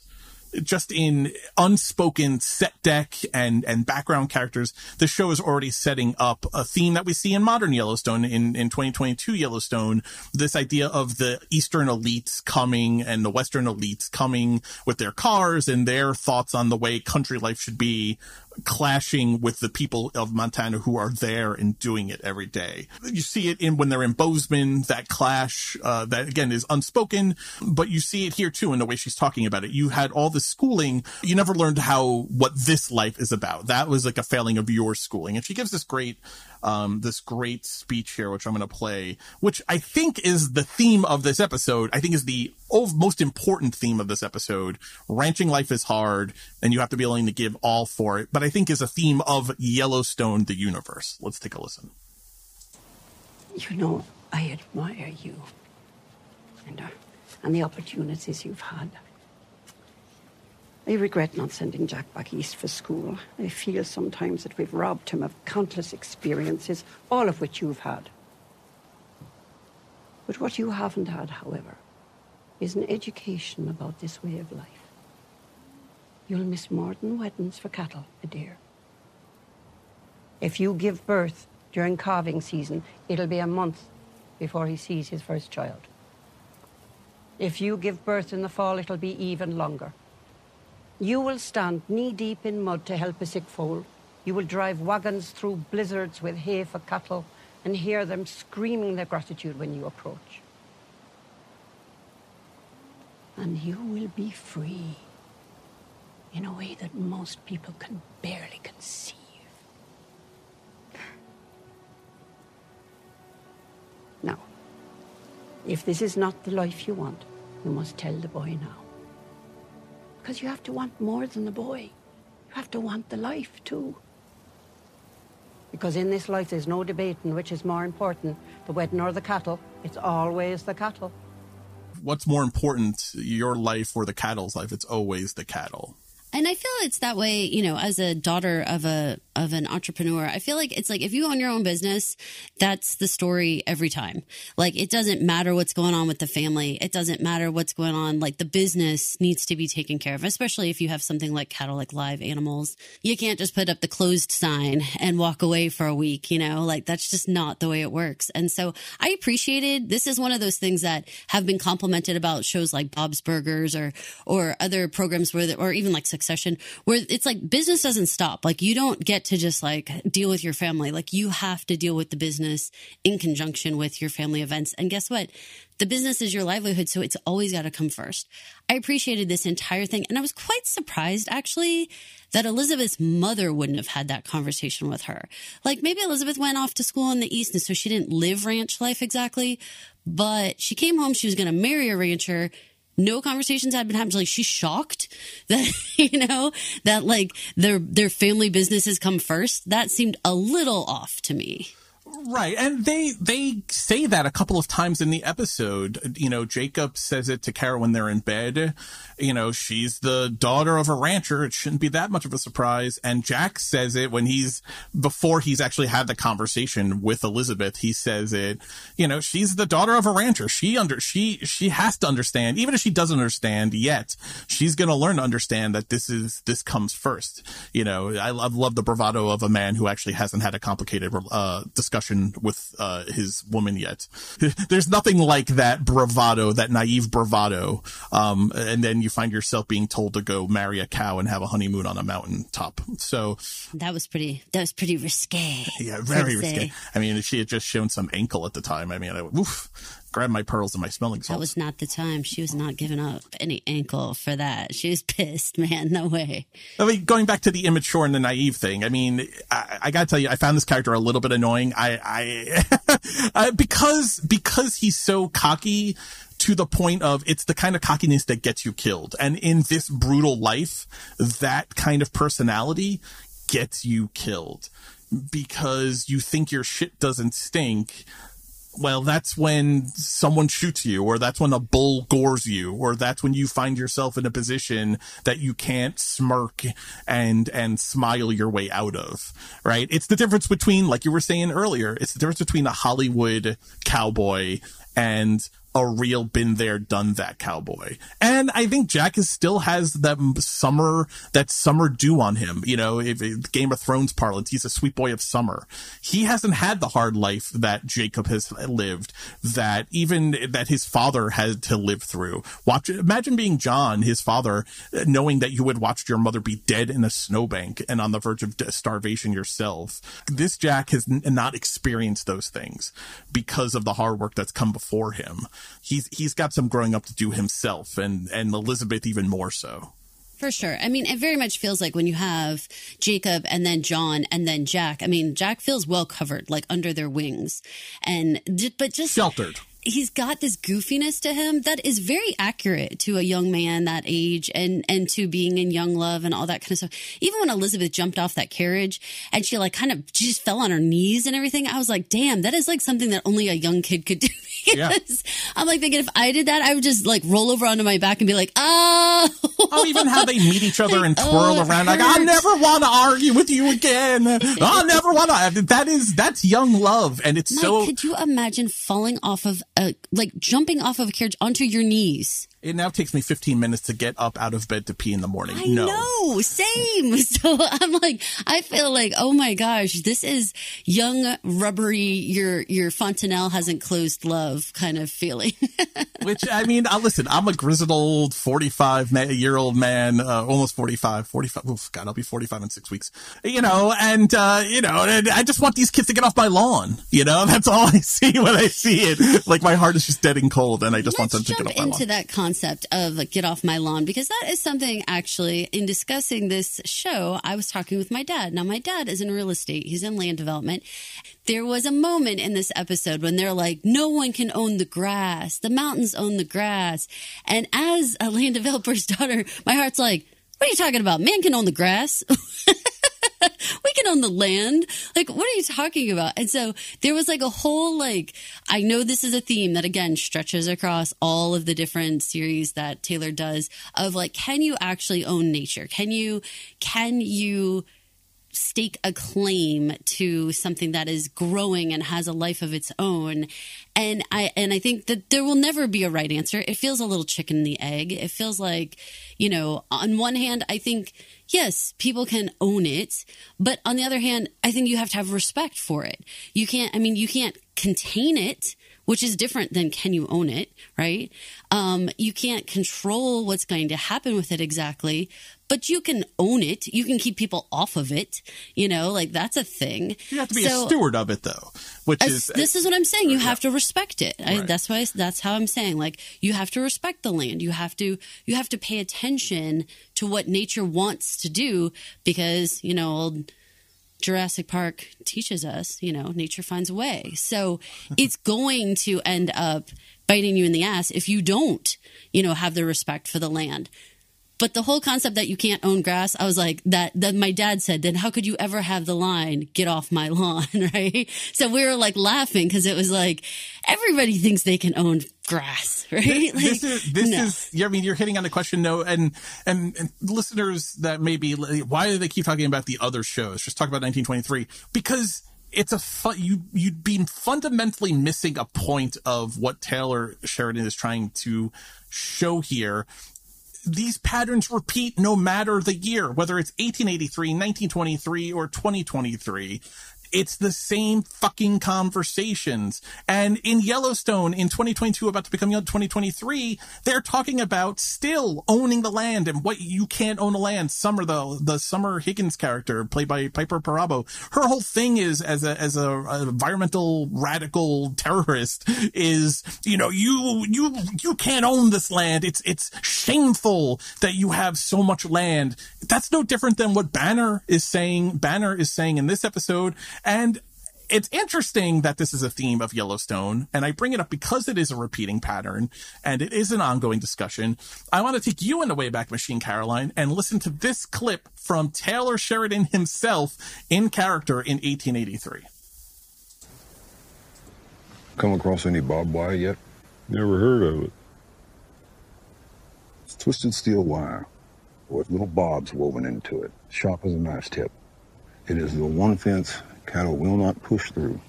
just in unspoken set deck and and background characters, the show is already setting up a theme that we see in modern Yellowstone in in 2022 Yellowstone. This idea of the Eastern elites coming and the Western elites coming with their cars and their thoughts on the way country life should be clashing with the people of Montana who are there and doing it every day. You see it in when they're in Bozeman, that clash, uh, that again is unspoken, but you see it here too in the way she's talking about it. You had all this schooling. You never learned how, what this life is about. That was like a failing of your schooling. And she gives this great, um, this great speech here, which I'm going to play, which I think is the theme of this episode. I think is the most important theme of this episode. Ranching life is hard and you have to be willing to give all for it. But I think is a theme of Yellowstone, the universe. Let's take a listen. You know, I admire you and, uh, and the opportunities you've had. I regret not sending Jack back east for school. I feel sometimes that we've robbed him of countless experiences, all of which you've had. But what you haven't had, however, is an education about this way of life. You'll miss more than weddings for cattle, a dear. If you give birth during calving season, it'll be a month before he sees his first child. If you give birth in the fall, it'll be even longer. You will stand knee deep in mud to help a sick foal. You will drive wagons through blizzards with hay for cattle and hear them screaming their gratitude when you approach. And you will be free in a way that most people can barely conceive. Now, if this is not the life you want, you must tell the boy now. Because you have to want more than the boy. You have to want the life too. Because in this life, there's no debating which is more important, the wedding or the cattle. It's always the cattle. What's more important, your life or the cattle's life? It's always the cattle. And I feel it's that way, you know, as a daughter of a of an entrepreneur. I feel like it's like if you own your own business, that's the story every time. Like it doesn't matter what's going on with the family. It doesn't matter what's going on. Like the business needs to be taken care of, especially if you have something like cattle, like live animals. You can't just put up the closed sign and walk away for a week, you know, like that's just not the way it works. And so I appreciated this is one of those things that have been complimented about shows like Bob's Burgers or or other programs where or even like Succession where it's like business doesn't stop. Like you don't get to just like deal with your family. Like you have to deal with the business in conjunction with your family events. And guess what? The business is your livelihood. So it's always got to come first. I appreciated this entire thing. And I was quite surprised actually that Elizabeth's mother wouldn't have had that conversation with her. Like maybe Elizabeth went off to school in the East and so she didn't live ranch life exactly, but she came home. She was going to marry a rancher no conversations had been happening. Like she's shocked that you know that like their their family businesses come first. That seemed a little off to me. Right. And they they say that a couple of times in the episode. You know, Jacob says it to Cara when they're in bed. You know, she's the daughter of a rancher. It shouldn't be that much of a surprise. And Jack says it when he's before he's actually had the conversation with Elizabeth. He says it, you know, she's the daughter of a rancher. She under she she has to understand, even if she doesn't understand yet, she's gonna learn to understand that this is this comes first. You know, I love, love the bravado of a man who actually hasn't had a complicated uh discussion with uh, his woman yet. There's nothing like that bravado, that naive bravado. Um, and then you find yourself being told to go marry a cow and have a honeymoon on a mountain top. So that was pretty, that was pretty risque. Yeah, very risque. I mean, she had just shown some ankle at the time. I mean, I, oof, grab my pearls and my smelling salts. That was not the time. She was not giving up any ankle for that. She was pissed, man. No way. I mean, going back to the immature and the naive thing. I mean, I, I gotta tell you, I found this character a little bit annoying. I, I, I because because he's so cocky to the point of it's the kind of cockiness that gets you killed. And in this brutal life, that kind of personality gets you killed because you think your shit doesn't stink well, that's when someone shoots you, or that's when a bull gores you, or that's when you find yourself in a position that you can't smirk and, and smile your way out of, right? It's the difference between, like you were saying earlier, it's the difference between a Hollywood cowboy and a real been there, done that cowboy. And I think Jack is still has that summer, that summer dew on him. You know, if, if Game of Thrones parlance, he's a sweet boy of summer. He hasn't had the hard life that Jacob has lived, that even that his father had to live through. Watch, imagine being John, his father, knowing that you had watched your mother be dead in a snowbank and on the verge of starvation yourself. This Jack has n- not experienced those things because of the hard work that's come before him he's he's got some growing up to do himself, and and Elizabeth even more so. For sure. I mean, it very much feels like when you have Jacob and then John and then Jack. I mean, Jack feels well covered, like under their wings, and but just sheltered he's got this goofiness to him that is very accurate to a young man that age and and to being in young love and all that kind of stuff. Even when Elizabeth jumped off that carriage and she like kind of she just fell on her knees and everything, I was like, damn, that is like something that only a young kid could do. yeah. I'm like thinking if I did that, I would just like roll over onto my back and be like, oh. oh, even how they meet each other and oh, twirl oh, around. Like, I never want to argue with you again. I never want to. That is, that's young love. And it's Mike, so. Could you imagine falling off of a, like jumping off of a carriage onto your knees? It now takes me 15 minutes to get up out of bed to pee in the morning. I no. know, same. So I'm like, I feel like, oh my gosh, this is young, rubbery. Your your fontanelle hasn't closed, love kind of feeling. Which I mean, I listen. I'm a grizzled old 45 year old man, uh, almost 45, 45. Oh God, I'll be 45 in six weeks. You know, and uh, you know, and I just want these kids to get off my lawn. You know, that's all I see when I see it. Like my heart is just dead and cold, and I just want them to get off my into lawn. that concept of like, get off my lawn because that is something actually in discussing this show. I was talking with my dad. Now, my dad is in real estate. He's in land development. There was a moment in this episode when they're like, no one can own the grass. The mountains own the grass. And as a land developer's daughter, my heart's like, what are you talking about? Man can own the grass. we can own the land. Like, what are you talking about? And so there was like a whole, like, I know this is a theme that again stretches across all of the different series that Taylor does of like, can you actually own nature? Can you, can you, stake a claim to something that is growing and has a life of its own and i and i think that there will never be a right answer it feels a little chicken and the egg it feels like you know on one hand i think yes people can own it but on the other hand i think you have to have respect for it you can't i mean you can't contain it which is different than can you own it, right? Um, you can't control what's going to happen with it exactly, but you can own it. You can keep people off of it. You know, like that's a thing. You have to be So- a steward of it, though, which as- is this is what I'm saying. You have to respect it. I, Right. that's why. That's how I'm saying. Like you have to respect the land. You have to. You have to pay attention to what nature wants to do because you know old Jurassic Park teaches us. You know, nature finds a way. So it's going to end up biting you in the ass if you don't. You know, have the respect for the land. But the whole concept that you can't own grass, I was like, that, that my dad said, then how could you ever have the line, get off my lawn, right? So we were like laughing because it was like, everybody thinks they can own grass, right? Like, this is this no. is yeah, I mean you're hitting on the question no and, and and listeners that maybe why do they keep talking about the other shows just talk about 1923 because it's a fu- you you'd be fundamentally missing a point of what Taylor Sheridan is trying to show here these patterns repeat no matter the year, whether it's 1883, 1923, or 2023. It's the same fucking conversations. And in Yellowstone in 2022, about to become 2023, they're talking about still owning the land and what you can't own the land. Summer, the, the Summer Higgins character played by Piper Perabo, her whole thing is as a, as a, environmental radical terrorist is, you know, you, you, you can't own this land. It's, it's shameful that you have so much land. That's no different than what Banner is saying. Banner is saying in this episode. And it's interesting that this is a theme of Yellowstone, and I bring it up because it is a repeating pattern and it is an ongoing discussion. I want to take you in the Wayback Machine, Caroline, and listen to this clip from Taylor Sheridan himself in character in 1883. Come across any barbed wire yet? Never heard of it. It's twisted steel wire with little barbs woven into it, sharp as a knife's tip. It is the one fence cattle will not push through.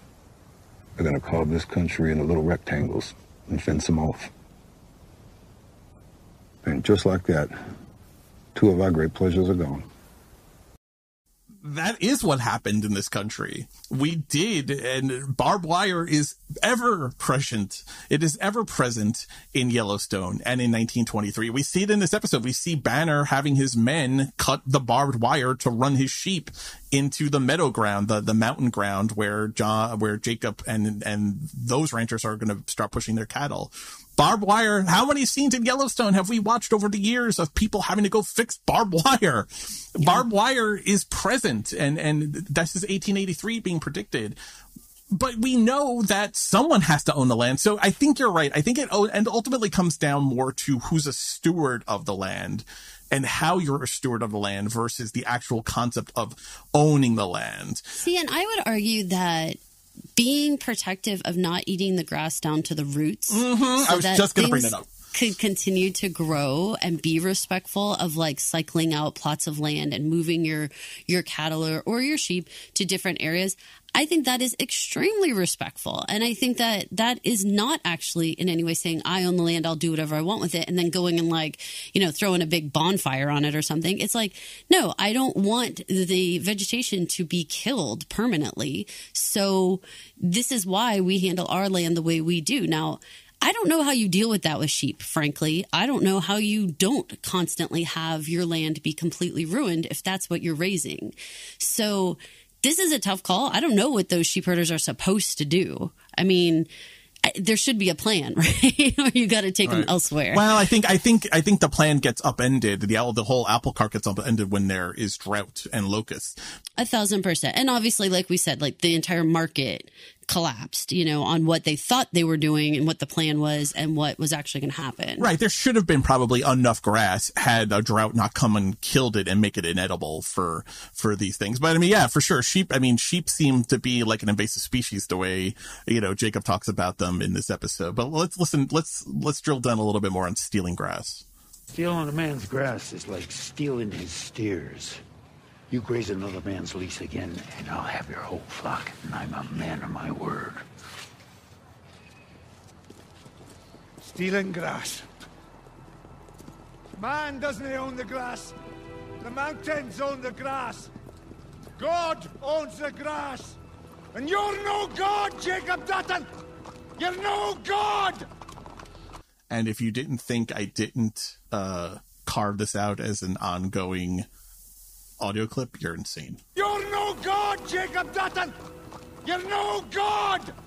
They're going to carve this country into little rectangles and fence them off. And just like that, two of our great pleasures are gone. that is what happened in this country. We did, and barbed wire is ever present. It is ever present in Yellowstone and in 1923. We see it in this episode. We see Banner having his men cut the barbed wire to run his sheep into the meadow ground, the, the mountain ground where John, where Jacob and, and those ranchers are going to start pushing their cattle. Barbed wire. How many scenes in Yellowstone have we watched over the years of people having to go fix barbed wire? Barbed wire is present and, and this is 1883 being predicted. But we know that someone has to own the land. So I think you're right. I think it and ultimately comes down more to who's a steward of the land and how you're a steward of the land versus the actual concept of owning the land. See, and I would argue that being protective of not eating the grass down to the roots. Mm-hmm. I was just going to bring that up. Could continue to grow and be respectful of like cycling out plots of land and moving your your cattle or, or your sheep to different areas. I think that is extremely respectful. And I think that that is not actually in any way saying, I own the land, I'll do whatever I want with it, and then going and like, you know, throwing a big bonfire on it or something. It's like, no, I don't want the vegetation to be killed permanently. So this is why we handle our land the way we do. Now, I don't know how you deal with that with sheep, frankly. I don't know how you don't constantly have your land be completely ruined if that's what you're raising. So this is a tough call. I don't know what those sheep herders are supposed to do. I mean, there should be a plan, right? or you got to take right. them elsewhere. Well, I think I think I think the plan gets upended. The the whole apple cart gets upended when there is drought and locusts. A thousand percent, and obviously, like we said, like the entire market collapsed, you know, on what they thought they were doing and what the plan was and what was actually going to happen. Right. There should have been probably enough grass had a drought not come and killed it and make it inedible for, for these things. But I mean, yeah, for sure. Sheep, I mean, sheep seem to be like an invasive species the way, you know, Jacob talks about them in this episode. But let's listen, let's, let's drill down a little bit more on stealing grass. Stealing a man's grass is like stealing his steers. You graze another man's lease again, and I'll have your whole flock, and I'm a man of my word. Stealing grass. Man doesn't own the grass. The mountains own the grass. God owns the grass. And you're no God, Jacob Dutton! You're no God! And if you didn't think I didn't uh, carve this out as an ongoing audio clip, you're insane. You're no god, Jacob Dutton! You're no god!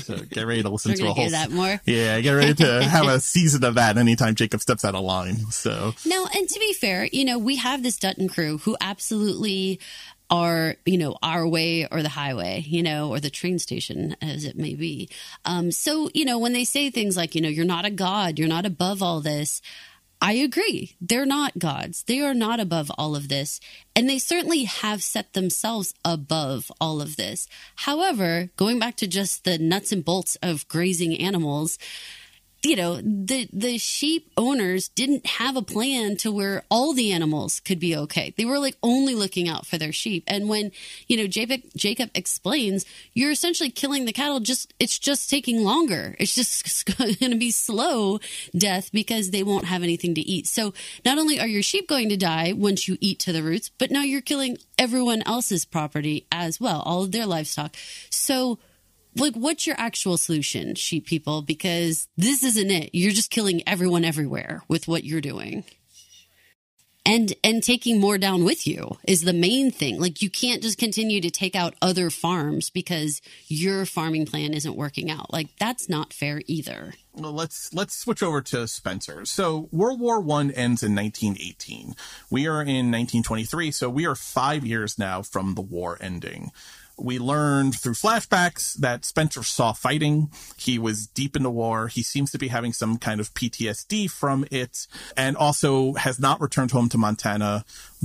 So get ready to listen to a whole. that more. Yeah, get ready to have a season of that anytime Jacob steps out of line. So no, and to be fair, you know we have this Dutton crew who absolutely are you know our way or the highway you know or the train station as it may be um so you know when they say things like you know you're not a god you're not above all this I agree. They're not gods. They are not above all of this. And they certainly have set themselves above all of this. However, going back to just the nuts and bolts of grazing animals, you know the the sheep owners didn't have a plan to where all the animals could be okay. They were like only looking out for their sheep. And when you know jacob jacob explains you're essentially killing the cattle just it's just taking longer. It's just going to be slow death because they won't have anything to eat. So not only are your sheep going to die once you eat to the roots but now you're killing everyone else's property as well all of their livestock. So like what's your actual solution sheep people? Because this isn't it. You're just killing everyone everywhere with what you're doing. And and taking more down with you is the main thing. Like you can't just continue to take out other farms because your farming plan isn't working out. Like that's not fair either. Well, let's let's switch over to Spencer. So World War One ends in 1918. We are in 1923, so we are five years now from the war ending we learned through flashbacks that Spencer saw fighting. He was deep in the war. He seems to be having some kind of PTSD from it and also has not returned home to Montana,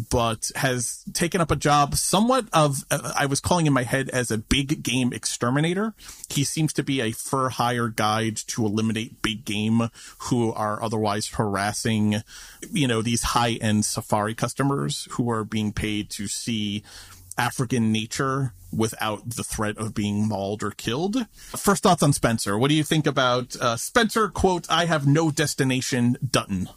but has taken up a job somewhat of, uh, I was calling in my head as a big game exterminator. He seems to be a fur hire guide to eliminate big game who are otherwise harassing, you know, these high end safari customers who are being paid to see African nature without the threat of being mauled or killed. First thoughts on Spencer. What do you think about uh, Spencer? Quote: "I have no destination." Dutton.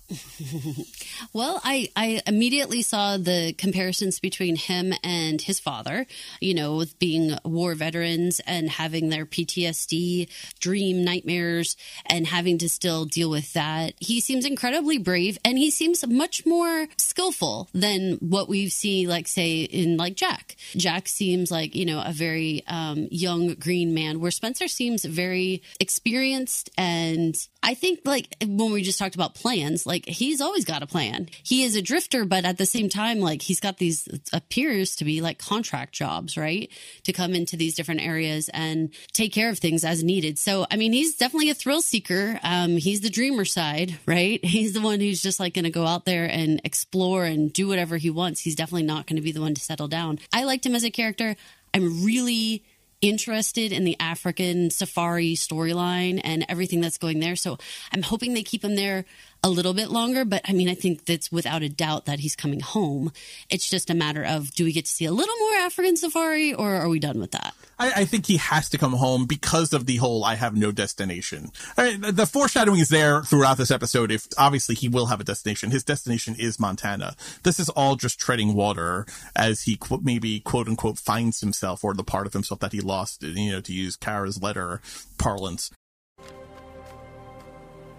well, I I immediately saw the comparisons between him and his father. You know, with being war veterans and having their PTSD, dream nightmares, and having to still deal with that. He seems incredibly brave, and he seems much more skillful than what we see, like say in like Jack. Jack seems like you know, a very um, young green man, where Spencer seems very experienced. And I think, like, when we just talked about plans, like, he's always got a plan. He is a drifter, but at the same time, like, he's got these, appears to be like contract jobs, right? To come into these different areas and take care of things as needed. So, I mean, he's definitely a thrill seeker. Um, he's the dreamer side, right? He's the one who's just like going to go out there and explore and do whatever he wants. He's definitely not going to be the one to settle down. I liked him as a character. I'm really interested in the African safari storyline and everything that's going there. So I'm hoping they keep him there a little bit longer. But I mean, I think that's without a doubt that he's coming home. It's just a matter of do we get to see a little more African safari or are we done with that? I, I think he has to come home because of the whole I have no destination. I mean, the foreshadowing is there throughout this episode. If obviously he will have a destination, his destination is Montana. This is all just treading water as he qu- maybe quote unquote finds himself or the part of himself that he lost, you know, to use Cara's letter parlance.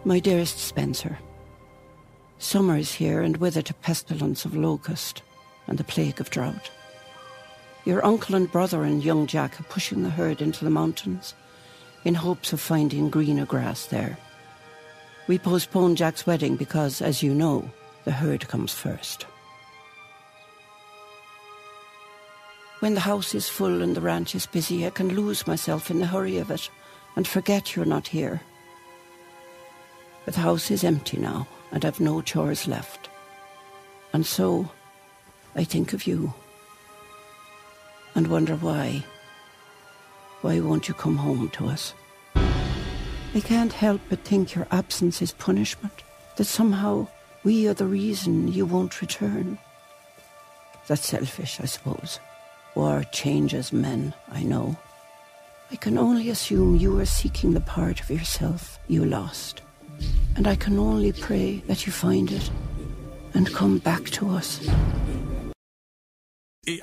My dearest Spencer, summer is here, and with it a pestilence of locust and the plague of drought. Your uncle and brother and young Jack are pushing the herd into the mountains in hopes of finding greener grass there. We postponed Jack's wedding because, as you know, the herd comes first. When the house is full and the ranch is busy, I can lose myself in the hurry of it and forget you're not here. But the house is empty now, and I've no chores left. And so, I think of you. And wonder why. Why won't you come home to us? I can't help but think your absence is punishment. That somehow we are the reason you won't return. That's selfish, I suppose. War changes men, I know. I can only assume you are seeking the part of yourself you lost. And I can only pray that you find it and come back to us.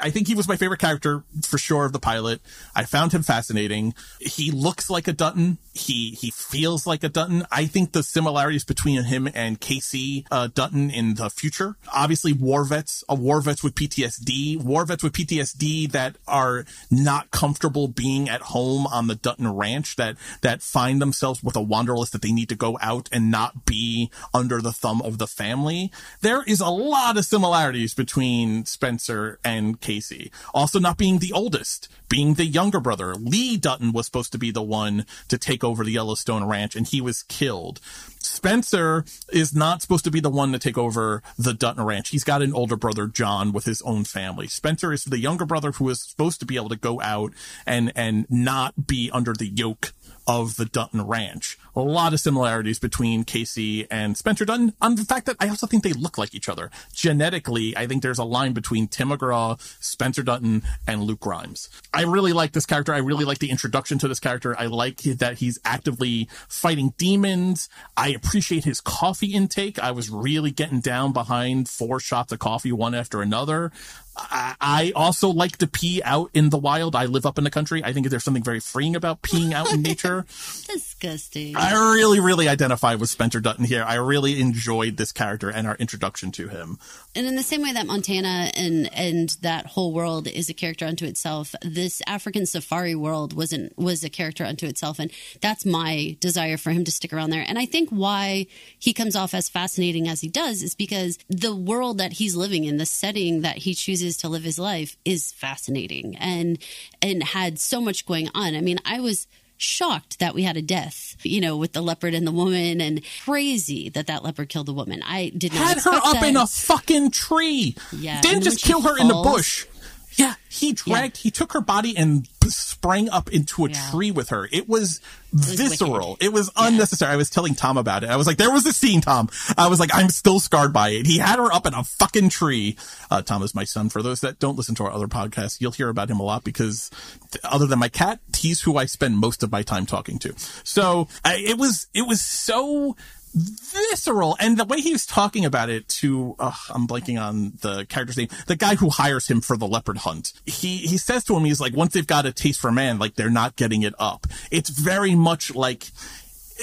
I think he was my favorite character for sure of the pilot. I found him fascinating. He looks like a Dutton. He he feels like a Dutton. I think the similarities between him and Kayce uh, Dutton in the future, obviously war vets, a war vets with PTSD, war vets with PTSD that are not comfortable being at home on the Dutton ranch, that that find themselves with a wanderlust that they need to go out and not be under the thumb of the family. There is a lot of similarities between Spencer and Kayce. Also not being the oldest, being the younger brother. Lee Dutton was supposed to be the one to take over the Yellowstone Ranch and he was killed. Spencer is not supposed to be the one to take over the Dutton Ranch. He's got an older brother, John, with his own family. Spencer is the younger brother who is supposed to be able to go out and, and not be under the yoke of the Dutton Ranch. A lot of similarities between Kayce and Spencer Dutton on the fact that I also think they look like each other. Genetically, I think there's a line between Tim McGraw, Spencer Dutton, and Luke Grimes. I really like this character. I really like the introduction to this character. I like that he's actively fighting demons. I appreciate his coffee intake. I was really getting down behind four shots of coffee, one after another. I also like to pee out in the wild. I live up in the country. I think there's something very freeing about peeing out in nature. Disgusting. I really, really identify with Spencer Dutton here. I really enjoyed this character and our introduction to him. And in the same way that Montana and and that whole world is a character unto itself, this African safari world wasn't was a character unto itself, and that's my desire for him to stick around there. And I think why he comes off as fascinating as he does is because the world that he's living in, the setting that he chooses to live his life, is fascinating and and had so much going on. I mean, I was shocked that we had a death, you know, with the leopard and the woman, and crazy that that leopard killed the woman. I did not had her up that. in a fucking tree. Yeah, didn't just kill her in the bush. Yeah, he dragged, he took her body and sprang up into a Yeah. tree with her. It was was visceral. wicked. It was unnecessary. I was telling Tom about it. I was like, there was a scene, Tom. I was like, I'm still scarred by it. He had her up in a fucking tree. Uh, Tom is my son. For those that don't listen to our other podcasts, you'll hear about him a lot because th- other than my cat, he's who I spend most of my time talking to. So I, it was, it was so visceral and the way he was talking about it to uh, i'm blanking on the character's name the guy who hires him for the leopard hunt he he says to him he's like once they've got a taste for man like they're not getting it up it's very much like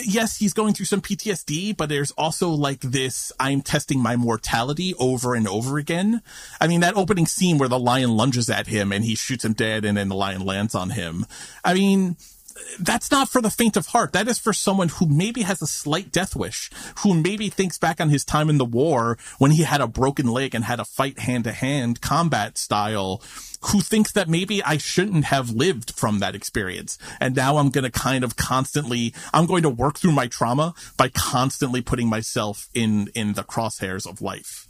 yes, he's going through some PTSD, but there's also like this, I'm testing my mortality over and over again. I mean, that opening scene where the lion lunges at him and he shoots him dead and then the lion lands on him. I mean, that's not for the faint of heart. That is for someone who maybe has a slight death wish, who maybe thinks back on his time in the war when he had a broken leg and had a fight hand to hand combat style, who thinks that maybe I shouldn't have lived from that experience. And now I'm going to kind of constantly, I'm going to work through my trauma by constantly putting myself in, in the crosshairs of life.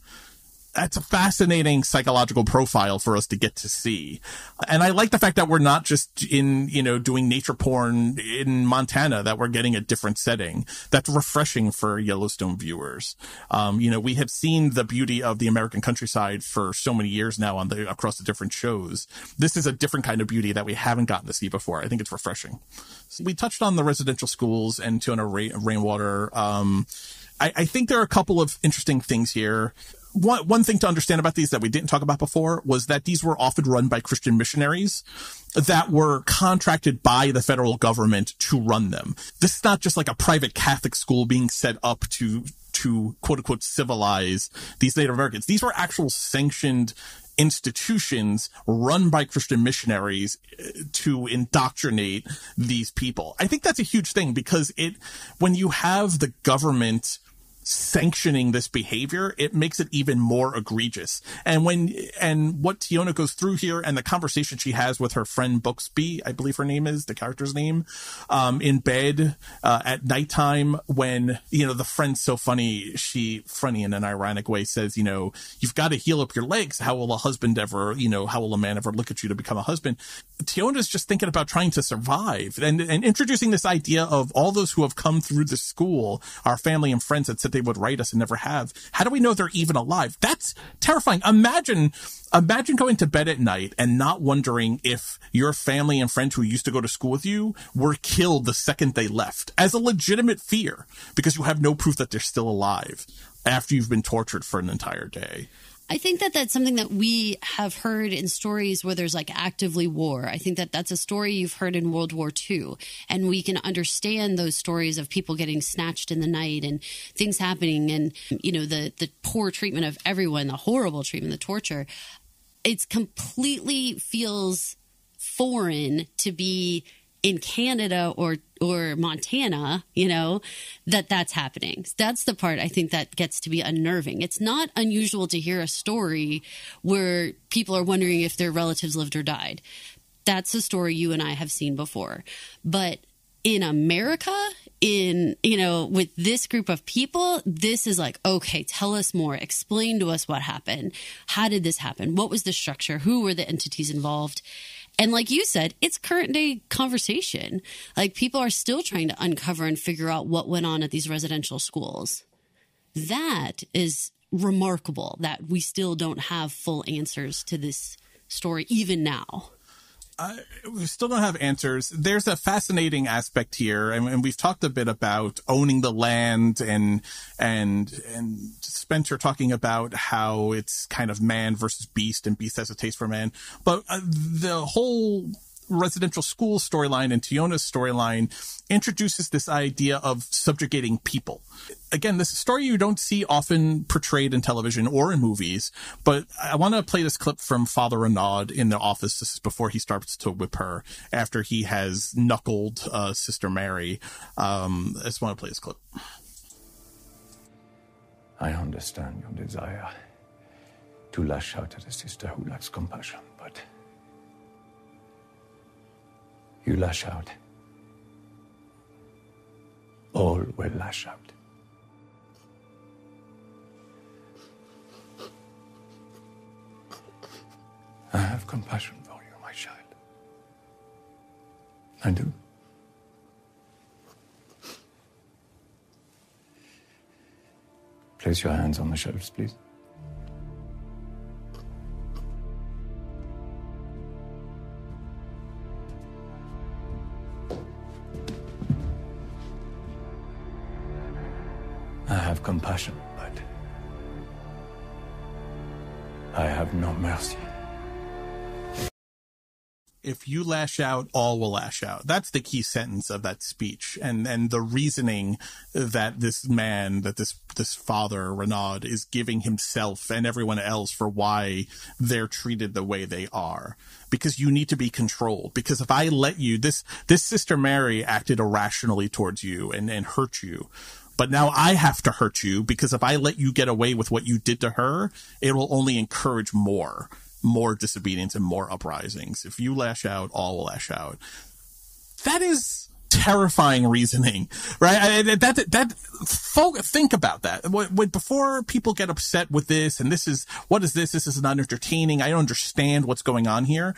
That's a fascinating psychological profile for us to get to see. And I like the fact that we're not just in, you know, doing nature porn in Montana, that we're getting a different setting. That's refreshing for Yellowstone viewers. Um, you know, we have seen the beauty of the American countryside for so many years now on the, across the different shows. This is a different kind of beauty that we haven't gotten to see before. I think it's refreshing. So we touched on the residential schools and Teonna Rainwater. Um, I think there are a couple of interesting things here one one thing to understand about these that we didn't talk about before was that these were often run by Christian missionaries that were contracted by the federal government to run them. This is not just like a private Catholic school being set up to to quote unquote civilize these Native Americans. These were actual sanctioned institutions run by Christian missionaries uh, to indoctrinate these people. I think that's a huge thing because it, when you have the government sanctioning this behavior, it makes it even more egregious. And when, and what Teonna goes through here and the conversation she has with her friend Booksby, I believe her name is the character's name, um, in bed, uh, at nighttime when, you know, the friend's so funny, she, funny in an ironic way says, you know, you've got to heal up your legs. How will a husband ever, you know, how will a man ever look at you to become a husband? Teonna's just thinking about trying to survive and, and introducing this idea of all those who have come through the school, our family and friends that said they would write us and never have. How do we know they're even alive? That's terrifying. Imagine, imagine going to bed at night and not wondering if your family and friends who used to go to school with you were killed the second they left as a legitimate fear because you have no proof that they're still alive after you've been tortured for an entire day. I think that that's something that we have heard in stories where there's like actively war. I think that that's a story you've heard in World War II. And we can understand those stories of people getting snatched in the night and things happening and, you know, the, the poor treatment of everyone, the horrible treatment, the torture. It's completely feels foreign to be in Canada or or Montana, you know, that that's happening. That's the part I think that gets to be unnerving. It's not unusual to hear a story where people are wondering if their relatives lived or died. That's a story you and I have seen before. But in America, in, you know, with this group of people, this is like, okay, tell us more. Explain to us what happened. How did this happen? What was the structure? Who were the entities involved? And like you said, it's current day conversation. Like people are still trying to uncover and figure out what went on at these residential schools. That is remarkable that we still don't have full answers to this story even now. Uh, we still don't have answers. There's a fascinating aspect here, and, and, we've talked a bit about owning the land and and and Spencer talking about how it's kind of man versus beast, and beast has a taste for man. But uh, the whole residential school storyline and Teonna's storyline introduces this idea of subjugating people. Again, this story you don't see often portrayed in television or in movies, but I want to play this clip from Father Renaud in the office. This is before he starts to whip her after he has knuckled uh, Sister Mary. Um, I just want to play this clip. I understand your desire to lash out at a sister who lacks compassion, but you lash out. All will lash out. I have compassion for you, my child. I do. Place your hands on the shelves, please. If you lash out, all will lash out. That's the key sentence of that speech, and and the reasoning that this man, that this this father Renaud is giving himself and everyone else for why they're treated the way they are because you need to be controlled. Because if I let you, this, this sister Mary acted irrationally towards you and, and hurt you but now I have to hurt you because if I let you get away with what you did to her, it will only encourage more, more disobedience and more uprisings. If you lash out, all will lash out. That is terrifying reasoning, right? That that folk think about that. When, before people get upset with this, and this is what is this? This is not entertaining. I don't understand what's going on here.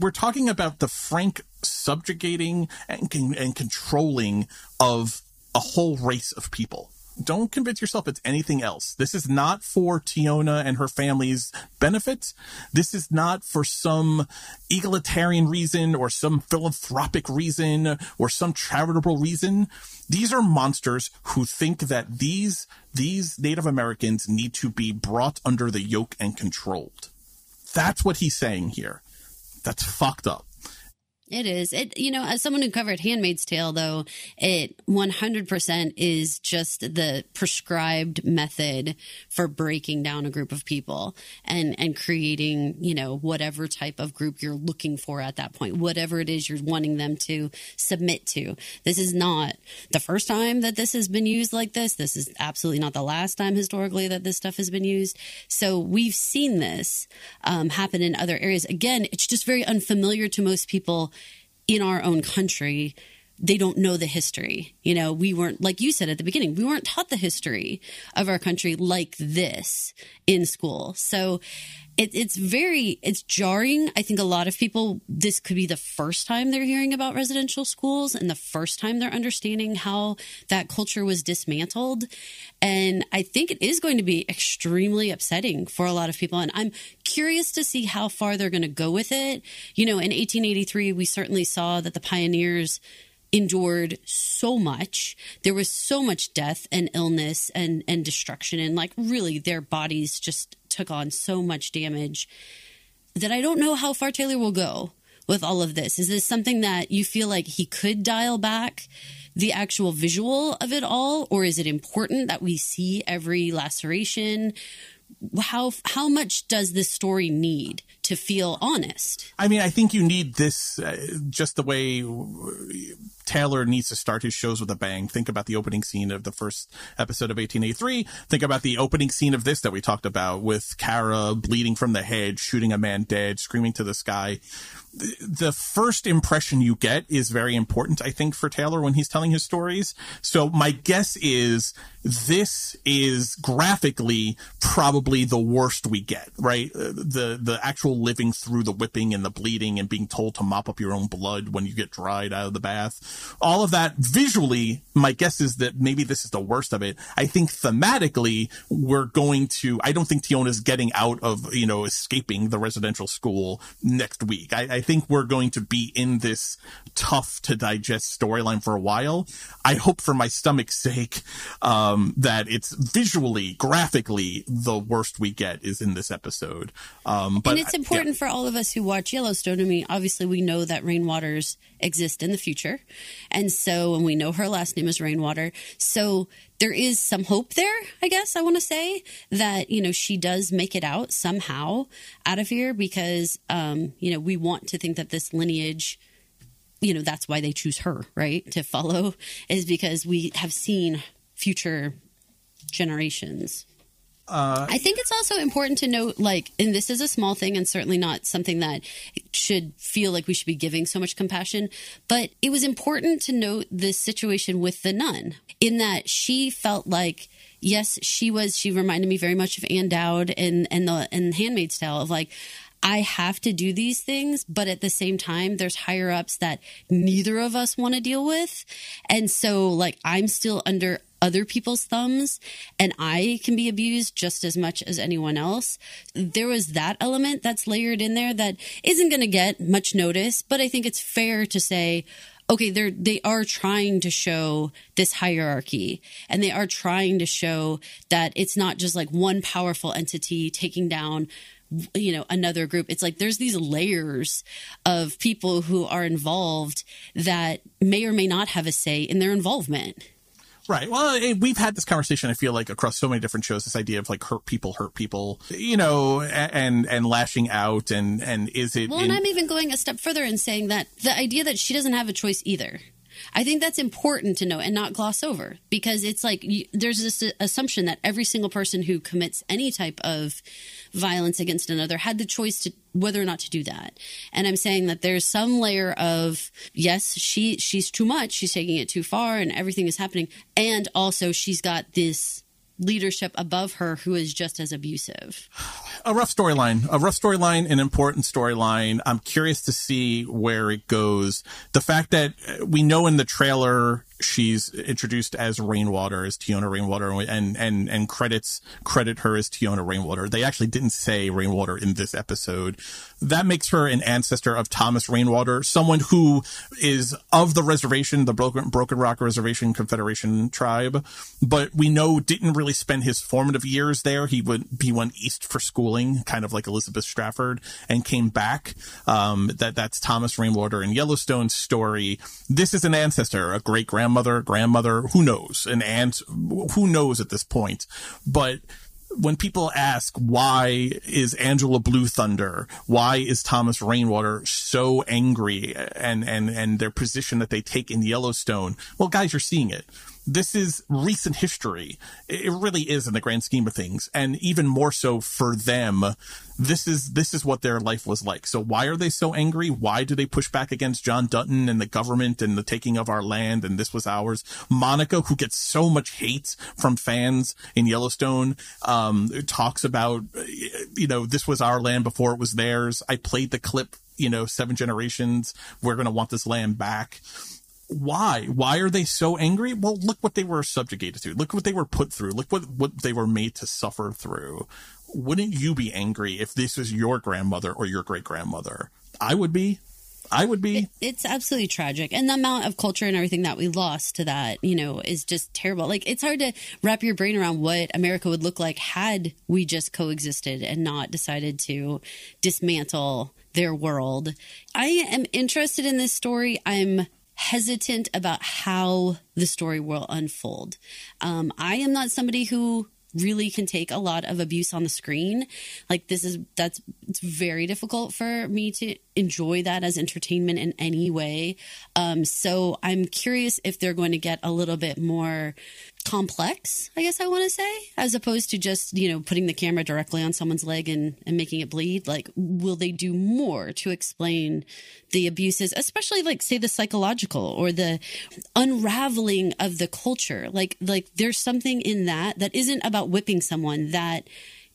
We're talking about the frank subjugating and and controlling of a whole race of people don't convince yourself it's anything else. This is not for Teonna and her family's benefit. This is not for some egalitarian reason or some philanthropic reason or some charitable reason. These are monsters who think that these, these Native Americans need to be brought under the yoke and controlled. That's what he's saying here. That's fucked up. It is. It you know, as someone who covered Handmaid's Tale though, it 100% is just the prescribed method for breaking down a group of people and and creating, you know, whatever type of group you're looking for at that point, whatever it is you're wanting them to submit to. This is not the first time that this has been used like this. This is absolutely not the last time historically that this stuff has been used. So we've seen this um, happen in other areas. Again, it's just very unfamiliar to most people in our own country they don't know the history. You know, we weren't, like you said at the beginning, we weren't taught the history of our country like this in school. So it, it's very, it's jarring. I think a lot of people, this could be the first time they're hearing about residential schools and the first time they're understanding how that culture was dismantled. And I think it is going to be extremely upsetting for a lot of people. And I'm curious to see how far they're going to go with it. You know, in 1883, we certainly saw that the pioneers endured so much. There was so much death and illness and, and destruction, and like really their bodies just took on so much damage that I don't know how far Taylor will go with all of this. Is this something that you feel like he could dial back the actual visual of it all, or is it important that we see every laceration? How how much does this story need to feel honest? I mean, I think you need this uh, just the way Taylor needs to start his shows with a bang. Think about the opening scene of the first episode of 1883. Think about the opening scene of this that we talked about with Cara bleeding from the head, shooting a man dead, screaming to the sky the first impression you get is very important, I think, for Taylor when he's telling his stories. So my guess is this is graphically probably the worst we get, right? Uh, the, the actual living through the whipping and the bleeding and being told to mop up your own blood when you get dried out of the bath. All of that visually, my guess is that maybe this is the worst of it. I think thematically, we're going to, I don't think Teonna's getting out of, you know, escaping the residential school next week. I, I think we're going to be in this tough to digest storyline for a while. I hope for my stomach's sake, um, that it's visually, graphically, the worst we get is in this episode. Um, but and it's important yeah. for all of us who watch Yellowstone. I mean, obviously we know that Rainwaters exist in the future. And so, and we know her last name is Rainwater. So there is some hope there, I guess I want to say that, you know, she does make it out somehow out of here because, um, you know, we want to think that this lineage, you know, that's why they choose her, right? To follow is because we have seen future generations uh, I think it's also important to note, like, and this is a small thing and certainly not something that should feel like we should be giving so much compassion, but it was important to note this situation with the nun in that she felt like, yes, she was, she reminded me very much of Ann Dowd and, and the, and Handmaid's Tale of like, I have to do these things, but at the same time, there's higher ups that neither of us want to deal with. And so, like, I'm still under other people's thumbs and I can be abused just as much as anyone else. There was that element that's layered in there that isn't going to get much notice, but I think it's fair to say, okay, they're, they are trying to show this hierarchy and they are trying to show that it's not just like one powerful entity taking down you know another group it's like there's these layers of people who are involved that may or may not have a say in their involvement Right. Well, we've had this conversation. I feel like across so many different shows, this idea of like hurt people, hurt people, you know, and and lashing out, and and is it? Well, in- and I'm even going a step further and saying that the idea that she doesn't have a choice either. I think that's important to know and not gloss over because it's like you, there's this assumption that every single person who commits any type of violence against another had the choice to whether or not to do that. And I'm saying that there's some layer of yes, she she's too much, she's taking it too far and everything is happening and also she's got this leadership above her who is just as abusive. A rough storyline, a rough storyline, an important storyline. I'm curious to see where it goes. The fact that we know in the trailer she's introduced as Rainwater, as Teonna Rainwater, and and and credits credit her as Teonna Rainwater. They actually didn't say Rainwater in this episode. That makes her an ancestor of Thomas Rainwater, someone who is of the reservation, the Broken Broken Rock Reservation Confederation tribe, but we know didn't really spend his formative years there. He would he went east for schooling, kind of like Elizabeth Strafford, and came back. Um, that that's Thomas Rainwater in Yellowstone's story. This is an ancestor, a great grandmother grandmother, grandmother, who knows, an aunt, who knows at this point. But when people ask why is Angela Blue Thunder, why is Thomas Rainwater so angry and, and, and their position that they take in Yellowstone, well, guys, you're seeing it this is recent history. It really is in the grand scheme of things. And even more so for them, this is, this is what their life was like. So why are they so angry? Why do they push back against John Dutton and the government and the taking of our land? And this was ours. Monica, who gets so much hate from fans in Yellowstone, um, talks about, you know, this was our land before it was theirs. I played the clip, you know, seven generations. We're going to want this land back why? Why are they so angry? Well, look what they were subjugated to. Look what they were put through. Look what, what they were made to suffer through. Wouldn't you be angry if this was your grandmother or your great grandmother? I would be. I would be. It's absolutely tragic. And the amount of culture and everything that we lost to that, you know, is just terrible. Like, it's hard to wrap your brain around what America would look like had we just coexisted and not decided to dismantle their world. I am interested in this story. I'm hesitant about how the story will unfold. Um, I am not somebody who really can take a lot of abuse on the screen. Like this is that's it's very difficult for me to enjoy that as entertainment in any way. Um, so I'm curious if they're going to get a little bit more complex, I guess I want to say, as opposed to just, you know, putting the camera directly on someone's leg and, and making it bleed. Like, will they do more to explain the abuses, especially like, say, the psychological or the unraveling of the culture? Like, like there's something in that that isn't about whipping someone that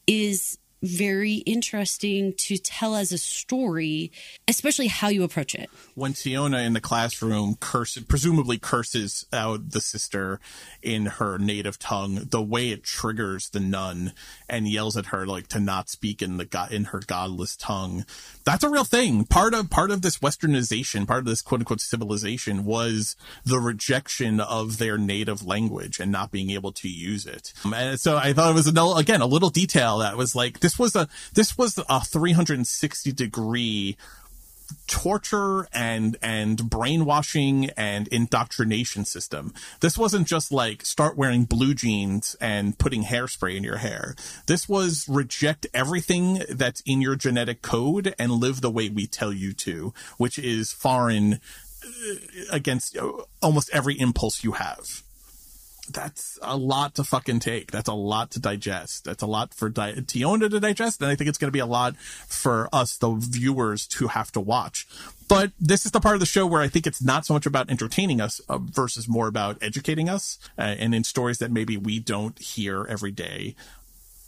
is very interesting to tell as a story, especially how you approach it. When Teonna in the classroom curses, presumably curses out the sister in her native tongue, the way it triggers the nun and yells at her like to not speak in the in her godless tongue. That's a real thing. Part of part of this westernization, part of this quote unquote civilization was the rejection of their native language and not being able to use it. And so I thought it was a, again a little detail that was like this was a this was a 360 degree torture and and brainwashing and indoctrination system. This wasn't just like start wearing blue jeans and putting hairspray in your hair. This was reject everything that's in your genetic code and live the way we tell you to, which is foreign uh, against uh, almost every impulse you have that's a lot to fucking take. That's a lot to digest. That's a lot for di- Teonna to digest. And I think it's going to be a lot for us, the viewers, to have to watch. But this is the part of the show where I think it's not so much about entertaining us uh, versus more about educating us uh, and in stories that maybe we don't hear every day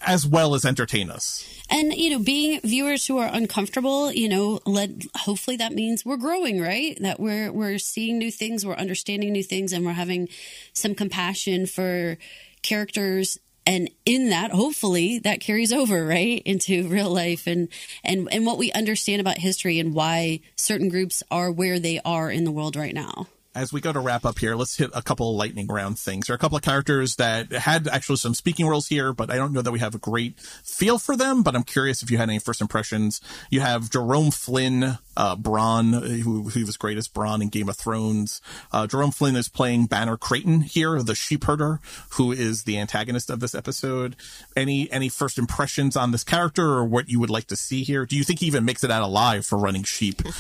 as well as entertain us. And you know, being viewers who are uncomfortable, you know, let hopefully that means we're growing, right? That we're we're seeing new things, we're understanding new things, and we're having some compassion for characters and in that hopefully that carries over right into real life and and and what we understand about history and why certain groups are where they are in the world right now as we go to wrap up here, let's hit a couple lightning round things. There are a couple of characters that had actually some speaking roles here, but I don't know that we have a great feel for them. But I'm curious if you had any first impressions. You have Jerome Flynn, uh, Bronn, who, who was great as Bronn in Game of Thrones. Uh, Jerome Flynn is playing Banner Creighton here, the sheep herder, who is the antagonist of this episode. Any any first impressions on this character or what you would like to see here? Do you think he even makes it out alive for running sheep?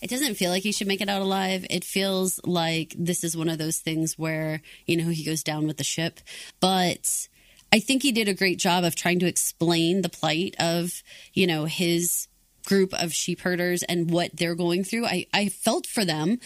It doesn't feel like he should make it out alive. It feels like this is one of those things where, you know, he goes down with the ship. But I think he did a great job of trying to explain the plight of, you know, his group of sheep herders and what they're going through. I, I felt for them.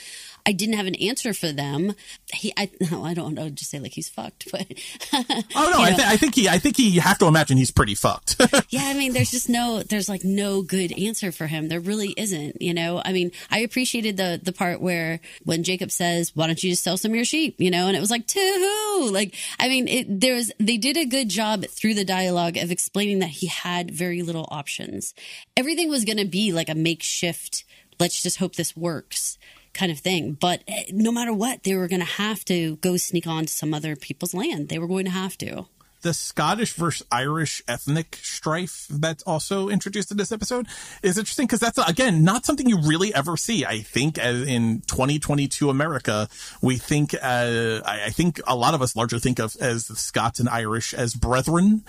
I didn't have an answer for them. He, I, no, I don't know. Just say like he's fucked, but oh no, I, th- I, think he, I think he. You have to imagine he's pretty fucked. yeah, I mean, there's just no, there's like no good answer for him. There really isn't. You know, I mean, I appreciated the the part where when Jacob says, "Why don't you just sell some of your sheep?" You know, and it was like, "To who?" Like, I mean, it, there was they did a good job through the dialogue of explaining that he had very little options. Everything was going to be like a makeshift. Let's just hope this works kind of thing. But eh, no matter what, they were going to have to go sneak onto some other people's land. They were going to have to. The Scottish versus Irish ethnic strife that's also introduced in this episode is interesting because that's again not something you really ever see. I think as in 2022 America, we think uh, I think a lot of us largely think of as the Scots and Irish as brethren,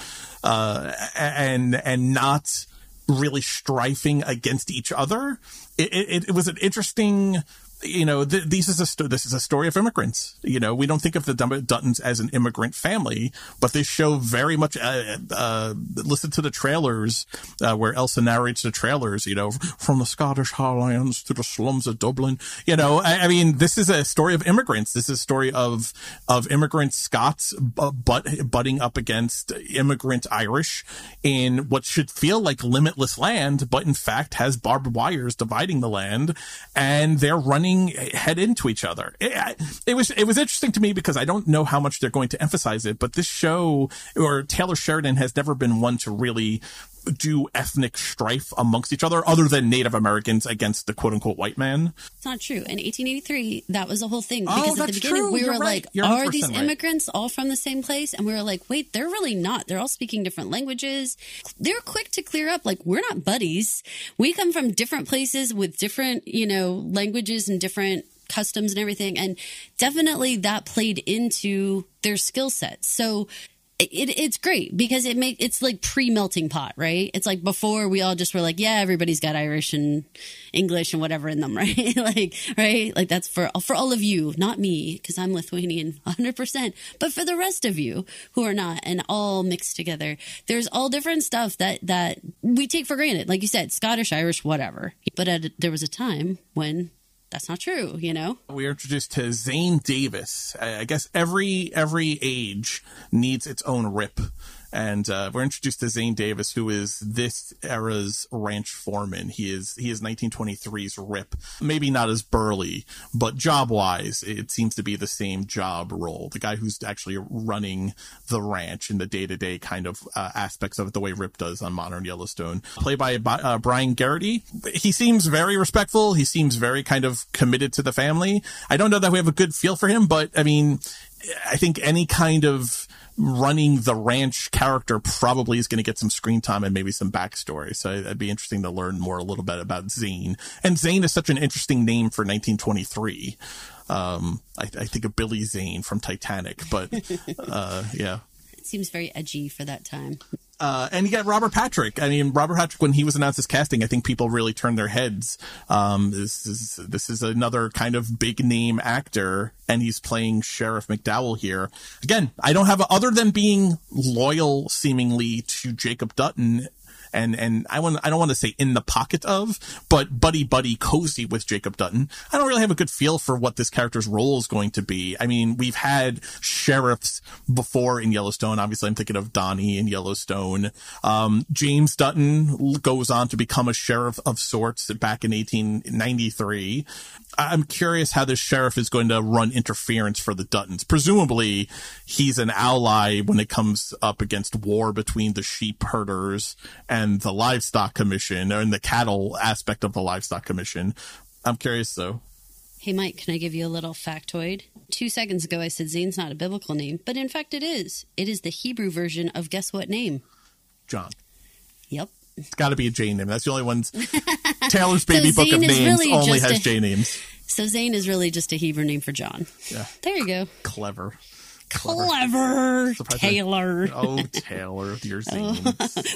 uh, and and not really strifing against each other. It, it, it was an interesting you know, th- this is a sto- this is a story of immigrants. You know, we don't think of the Duttons as an immigrant family, but this show very much uh, uh, listen to the trailers uh, where Elsa narrates the trailers. You know, from the Scottish Highlands to the slums of Dublin. You know, I, I mean, this is a story of immigrants. This is a story of of immigrant Scots but butting up against immigrant Irish in what should feel like limitless land, but in fact has barbed wires dividing the land, and they're running running head into each other. It, it, was it was interesting to me because I don't know how much they're going to emphasize it, but this show or Taylor Sheridan has never been one to really do ethnic strife amongst each other other than Native Americans against the quote unquote white man. It's not true. In 1883, that was the whole thing. Oh, because oh, at the beginning, true. we You're were right. like, You're are these right. immigrants all from the same place? And we were like, wait, they're really not. They're all speaking different languages. They're quick to clear up, like, we're not buddies. We come from different places with different, you know, languages and different customs and everything. And definitely that played into their skill sets. So it, it's great because it make it's like pre melting pot, right? It's like before we all just were like, yeah, everybody's got Irish and English and whatever in them, right? like, right? Like that's for for all of you, not me, because I'm Lithuanian 100, percent but for the rest of you who are not, and all mixed together. There's all different stuff that that we take for granted, like you said, Scottish, Irish, whatever. But at, there was a time when that's not true, you know? We are introduced to Zane Davis. I guess every every age needs its own rip and uh, we're introduced to Zane Davis, who is this era's ranch foreman. He is he is 1923's Rip, maybe not as burly, but job wise, it seems to be the same job role. The guy who's actually running the ranch in the day to day kind of uh, aspects of it, the way Rip does on modern Yellowstone, played by uh, Brian Geraghty. He seems very respectful. He seems very kind of committed to the family. I don't know that we have a good feel for him, but I mean, I think any kind of running the ranch character probably is going to get some screen time and maybe some backstory. So it'd be interesting to learn more a little bit about Zane. And Zane is such an interesting name for 1923. Um, I, I think of Billy Zane from Titanic, but uh, yeah. Seems very edgy for that time. Uh, and you got Robert Patrick. I mean, Robert Patrick, when he was announced as casting, I think people really turned their heads. Um, this is, this is another kind of big name actor and he's playing Sheriff McDowell here. Again, I don't have, a, other than being loyal seemingly to Jacob Dutton and and I want I don't want to say in the pocket of, but buddy buddy cozy with Jacob Dutton. I don't really have a good feel for what this character's role is going to be. I mean, we've had sheriffs before in Yellowstone. Obviously, I'm thinking of Donnie in Yellowstone. Um, James Dutton goes on to become a sheriff of sorts back in 1893. I'm curious how this sheriff is going to run interference for the Duttons. Presumably, he's an ally when it comes up against war between the sheep herders and the livestock commission or in the cattle aspect of the livestock commission. I'm curious though. Hey, Mike, can I give you a little factoid? Two seconds ago, I said Zane's not a biblical name, but in fact, it is. It is the Hebrew version of guess what name? John. Yep. It's got to be a J name. That's the only ones. Taylor's Baby So Book of Names really only has a- J names. So Zane is really just a Hebrew name for John. Yeah. There you go. Clever. Clever, I- Taylor. Oh, Taylor, your Zane.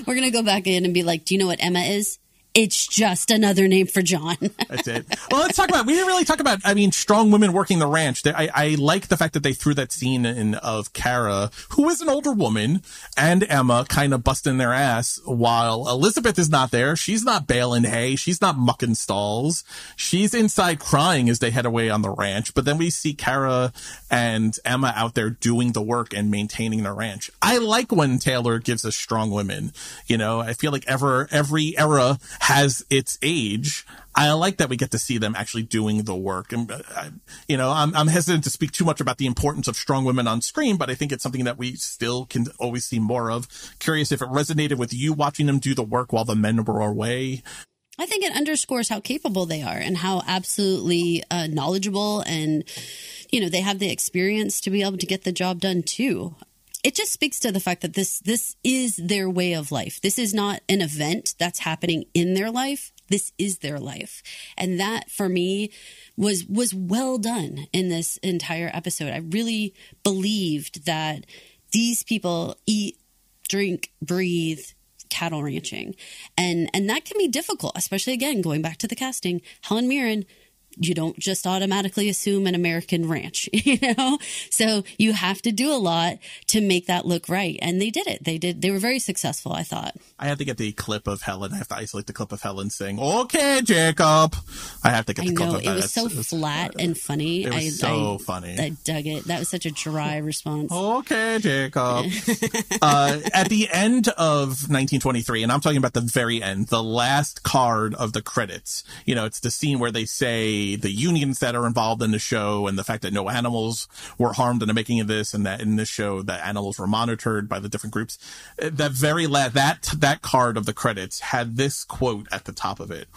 We're gonna go back in and be like, "Do you know what Emma is? It's just another name for John. That's it. Well, let's talk about. We didn't really talk about. I mean, strong women working the ranch. I, I like the fact that they threw that scene in of Cara, who is an older woman, and Emma kind of busting their ass while Elizabeth is not there. She's not baling hay. She's not mucking stalls. She's inside crying as they head away on the ranch. But then we see Cara and Emma out there doing the work and maintaining the ranch. I like when Taylor gives us strong women. You know, I feel like ever every era has its age. I like that we get to see them actually doing the work. And, uh, you know, I'm, I'm hesitant to speak too much about the importance of strong women on screen, but I think it's something that we still can always see more of. Curious if it resonated with you watching them do the work while the men were away. I think it underscores how capable they are and how absolutely uh, knowledgeable and, you know, they have the experience to be able to get the job done too it just speaks to the fact that this this is their way of life. This is not an event that's happening in their life. This is their life. And that for me was was well done in this entire episode. I really believed that these people eat, drink, breathe cattle ranching. And and that can be difficult, especially again going back to the casting. Helen Mirren you don't just automatically assume an American ranch, you know? So you have to do a lot to make that look right. And they did it. They did, they were very successful, I thought. I have to get the clip of Helen. I have to isolate the clip of Helen saying, okay, Jacob. I have to get the I clip know, of that. It was so It's- flat and funny. It was I, so I, funny. I dug it. That was such a dry response. Okay, Jacob. uh, at the end of 1923, and I'm talking about the very end, the last card of the credits, you know, it's the scene where they say the unions that are involved in the show and the fact that no animals were harmed in the making of this and that in this show that animals were monitored by the different groups. Uh, That very la- that, that card of the credits had this quote at the top of it.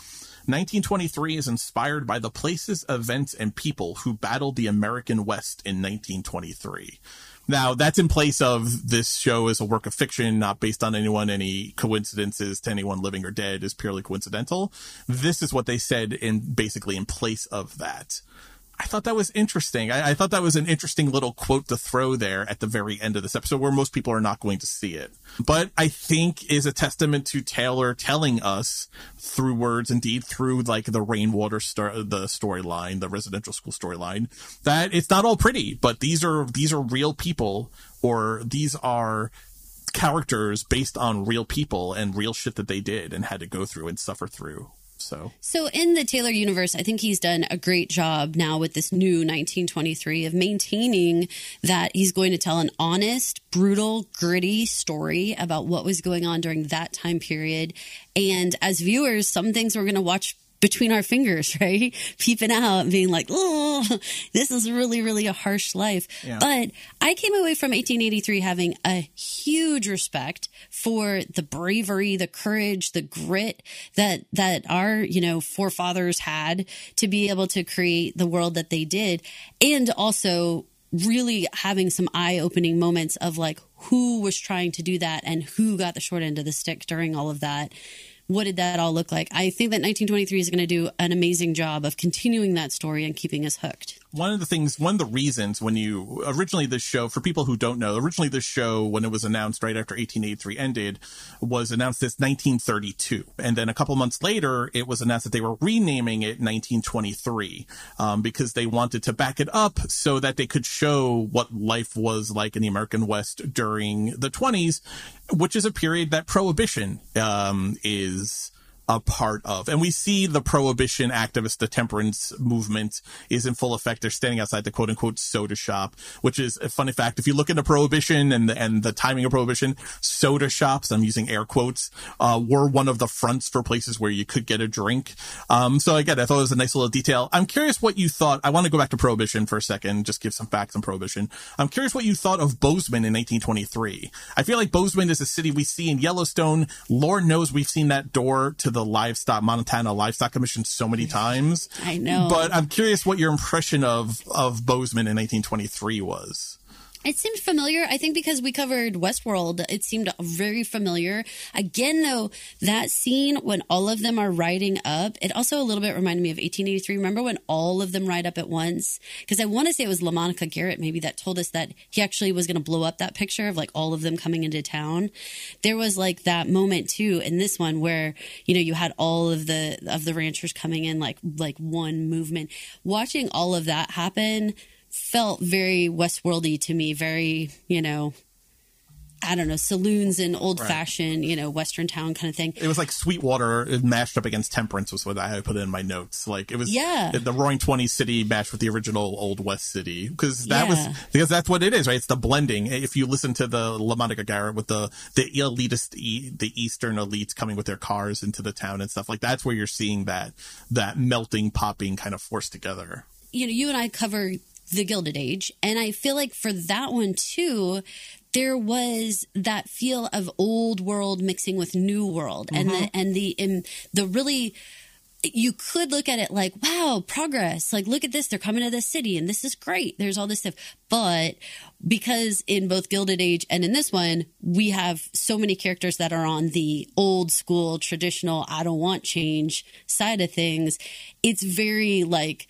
1923 is inspired by the places, events, and people who battled the American West in 1923. Now, that's in place of this show is a work of fiction, not based on anyone, any coincidences to anyone living or dead is purely coincidental. This is what they said in basically in place of that. I thought that was interesting. I, I thought that was an interesting little quote to throw there at the very end of this episode where most people are not going to see it. But I think is a testament to Taylor telling us through words, indeed through like the rainwater star, the storyline, the residential school storyline, that it's not all pretty, but these are, these are real people or these are characters based on real people and real shit that they did and had to go through and suffer through. So So in the Taylor universe, I think he's done a great job now with this new 1923 of maintaining that he's going to tell an honest, brutal, gritty story about what was going on during that time period. And as viewers, some things we're going to watch between our fingers, right? Peeping out being like, oh, this is really, really a harsh life. Yeah. But I came away from 1883 having a huge respect for the bravery, the courage, the grit that, that our, you know, forefathers had to be able to create the world that they did. And also really having some eye opening moments of like who was trying to do that and who got the short end of the stick during all of that what did that all look like? I think that 1923 is going to do an amazing job of continuing that story and keeping us hooked. One of the things, one of the reasons when you originally this show, for people who don't know, originally this show, when it was announced right after 1883 ended, was announced as 1932. And then a couple months later, it was announced that they were renaming it 1923, um, because they wanted to back it up so that they could show what life was like in the American West during the 20s, which is a period that prohibition, um, is, a part of. And we see the prohibition activists, the temperance movement is in full effect. They're standing outside the quote unquote soda shop, which is a funny fact. If you look into prohibition and the, and the timing of prohibition, soda shops, I'm using air quotes, uh, were one of the fronts for places where you could get a drink. Um, so again, I thought it was a nice little detail. I'm curious what you thought. I want to go back to prohibition for a second, just give some facts on prohibition. I'm curious what you thought of Bozeman in 1923. I feel like Bozeman is a city we see in Yellowstone. Lord knows we've seen that door to the livestock, Montana Livestock Commission so many times. I know. But I'm curious what your impression of, of Bozeman in 1923 was. It seemed familiar. I think because we covered Westworld, it seemed very familiar. Again, though, that scene when all of them are riding up, it also a little bit reminded me of 1883. Remember when all of them ride up at once? Because I want to say it was LaMonica Garrett maybe that told us that he actually was going to blow up that picture of like all of them coming into town. There was like that moment too in this one where you know you had all of the of the ranchers coming in like like one movement. Watching all of that happen felt very Westworldy to me, very, you know, I don't know, saloons and old Right. fashioned, you know, Western town kind of thing. It was like Sweetwater uh, mashed up against Temperance was what I had put in my notes. Like it was Yeah. the Roaring Twenties city mashed with the original Old West city because that Yeah. was because that's what it is, right? It's the blending. If you listen to the LaMonica Garrett with the the elitist e, the Eastern elites coming with their cars into the town and stuff like that's where you're seeing that that melting, popping kind of forced together. you know, you and I cover the Gilded Age, and I feel like for that one too, there was that feel of old world mixing with new world, and the mm-hmm. and the and the really. You could look at it like, wow, progress. Like, look at this. They're coming to this city and this is great. There's all this stuff. But because in both Gilded Age and in this one, we have so many characters that are on the old school, traditional, I don't want change side of things, it's very like,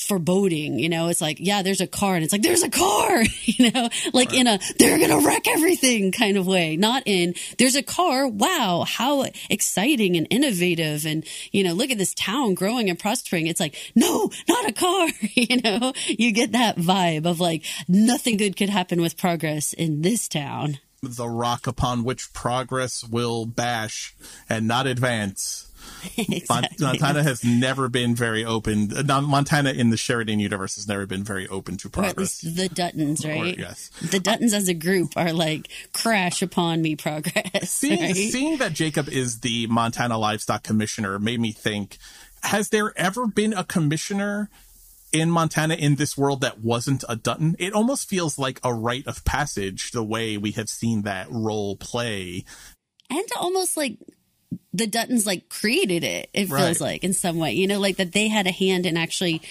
foreboding you know? It's like yeah there's a car and it's like there's a car you know? Like in a they're gonna wreck everything kind of way. Not in there's a car wow how exciting and innovative. And you know look at this town growing and prospering. It's like no not a car you know? You get that vibe of like nothing good could happen with progress in this town. The rock upon which progress will bash and not advance. Exactly. Montana has never been very open. Montana in the Sheridan universe has never been very open to or at progress. least the Duttons, right? yes. The Duttons as a group are like crash upon me progress. Seeing, right? seeing that Jacob is the Montana livestock commissioner made me think: Has there ever been a commissioner in Montana in this world that wasn't a Dutton? It almost feels like a rite of passage the way we have seen that role play. and almost like the Duttons like created it. It feels Right. like in some way, you know, like that they had a hand in actually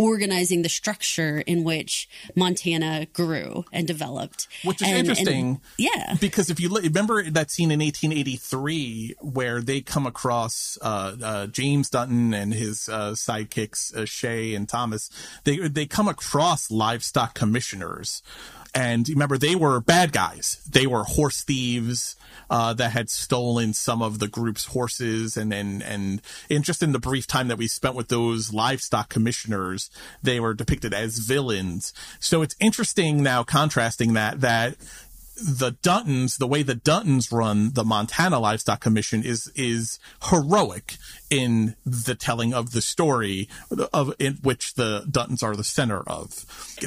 organizing the structure in which Montana grew and developed, Which is And- and- interesting. yeah, because if you li- remember that scene in 1883 where they come across uh, uh, James Dutton and his uh, sidekicks uh, Shea and Thomas, they they come across livestock commissioners, and remember they were bad guys. They were horse thieves uh, that had stolen some of the group's horses, and and and and just in the brief time that we spent with those livestock commissioners, they were depicted as villains. So it's interesting now contrasting that that the Duttons, the way the Duttons run the Montana Livestock Commission is is heroic in the telling of the story of in which the Duttons are the center of.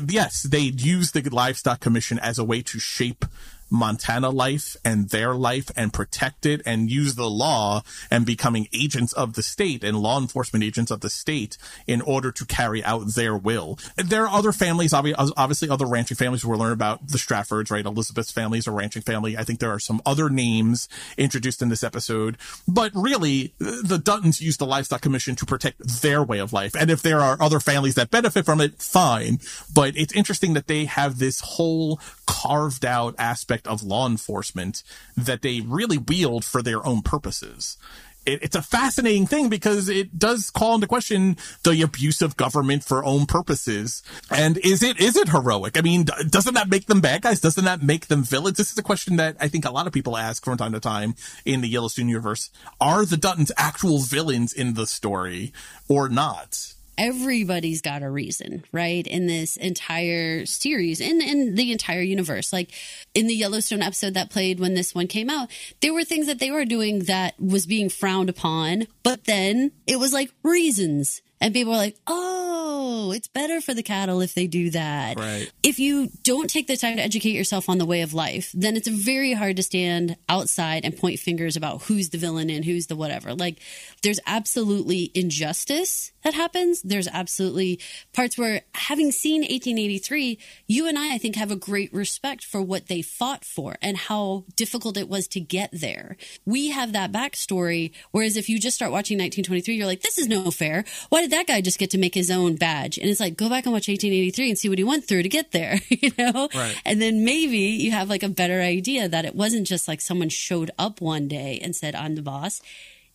Yes, they use the Livestock Commission as a way to shape Montana life and their life and protect it and use the law and becoming agents of the state and law enforcement agents of the state in order to carry out their will. There are other families, obviously other ranching families we'll learn about the Straffords, right? Elizabeth's family is a ranching family. I think there are some other names introduced in this episode, but really the Duttons use the livestock commission to protect their way of life. And if there are other families that benefit from it, fine. But it's interesting that they have this whole carved out aspect of law enforcement that they really wield for their own purposes. It, it's a fascinating thing because it does call into question the abuse of government for own purposes. And is it is it heroic? I mean, doesn't that make them bad guys? Doesn't that make them villains? This is a question that I think a lot of people ask from time to time in the Yellowstone universe. Are the Duttons actual villains in the story or not? Everybody's got a reason, right? In this entire series, in in the entire universe, like in the Yellowstone episode that played when this one came out, there were things that they were doing that was being frowned upon, but then it was like reasons. And people were like, oh, it's better for the cattle if they do that. Right. If you don't take the time to educate yourself on the way of life, then it's very hard to stand outside and point fingers about who's the villain and who's the whatever. Like, there's absolutely injustice that happens. There's absolutely parts where, having seen 1883, you and I, I think, have a great respect for what they fought for and how difficult it was to get there. We have that backstory. Whereas if you just start watching 1923, you're like, this is no fair. Why did that guy just get to make his own badge? And it's like, go back and watch 1883 and see what he went through to get there, you know? Right. And then maybe you have like a better idea that it wasn't just like someone showed up one day and said, I'm the boss.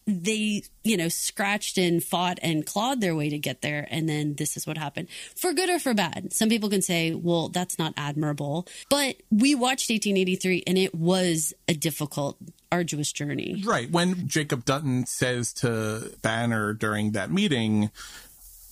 They, you know, scratched and fought and clawed their way to get there. And then this is what happened for good or for bad. Some people can say, well, that's not admirable. But we watched 1883 and it was a difficult, arduous journey. Right. When Jacob Dutton says to Banner during that meeting,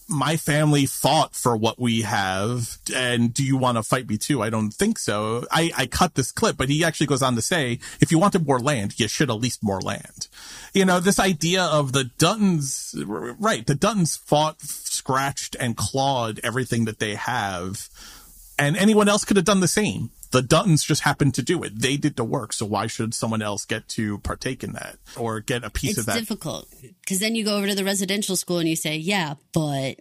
my family fought for what we have and do you want to fight me too? I don't think so. I, I cut this clip, but he actually goes on to say, if you wanted more land, you should at least more land. You know, this idea of the Duttons, right. The Duttons fought, scratched and clawed everything that they have and anyone else could have done the same. The Duttons just happened to do it. They did the work. So why should someone else get to partake in that or get a piece it's of that? It's difficult because then you go over to the residential school and you say, yeah, but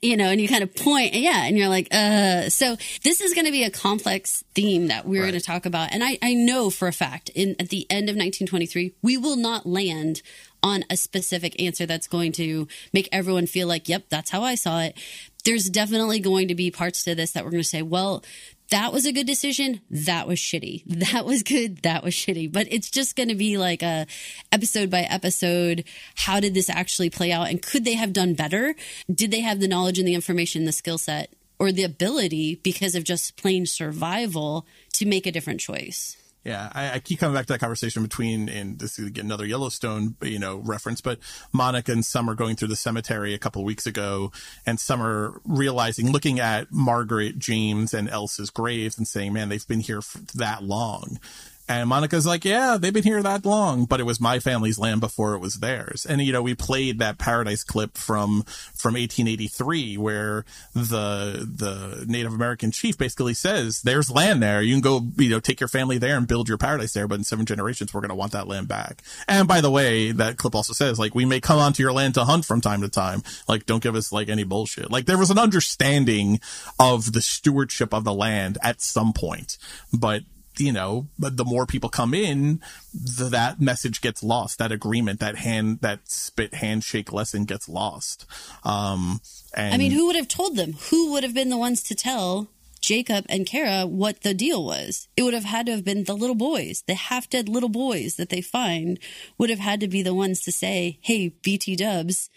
you know, and you kind of point, yeah, and you're like, uh. So this is going to be a complex theme that we're Right. going to talk about, and I I know for a fact in at the end of 1923 we will not land on a specific answer that's going to make everyone feel like, yep, that's how I saw it. There's definitely going to be parts to this that we're going to say, well, that was a good decision. That was shitty. That was good. That was shitty. But it's just going to be like a episode by episode. How did this actually play out? And could they have done better? Did they have the knowledge and the information, the skill set, or the ability because of just plain survival to make a different choice? Yeah, I, I keep coming back to that conversation between, and this is again another Yellowstone, you know, reference, but Monica and Summer going through the cemetery a couple weeks ago, and Summer realizing, looking at Margaret, James, and Elsa's graves and saying, man, they've been here that long. And Monica's like, yeah, they've been here that long, but it was my family's land before it was theirs. And, you know, we played that paradise clip from, from 1883 where the, the Native American chief basically says, there's land there. You can go, you know, take your family there and build your paradise there. But in seven generations, we're going to want that land back. And by the way, that clip also says, like, we may come onto your land to hunt from time to time. Like, don't give us like any bullshit. Like, there was an understanding of the stewardship of the land at some point, but you know, but the more people come in, the, that message gets lost. That agreement, that hand, that spit handshake lesson gets lost. Um, and I mean, who would have told them? Who would have been the ones to tell Jacob and Cara what the deal was? It would have had to have been the little boys, the half dead little boys that they find would have had to be the ones to say, Hey, BT dubs,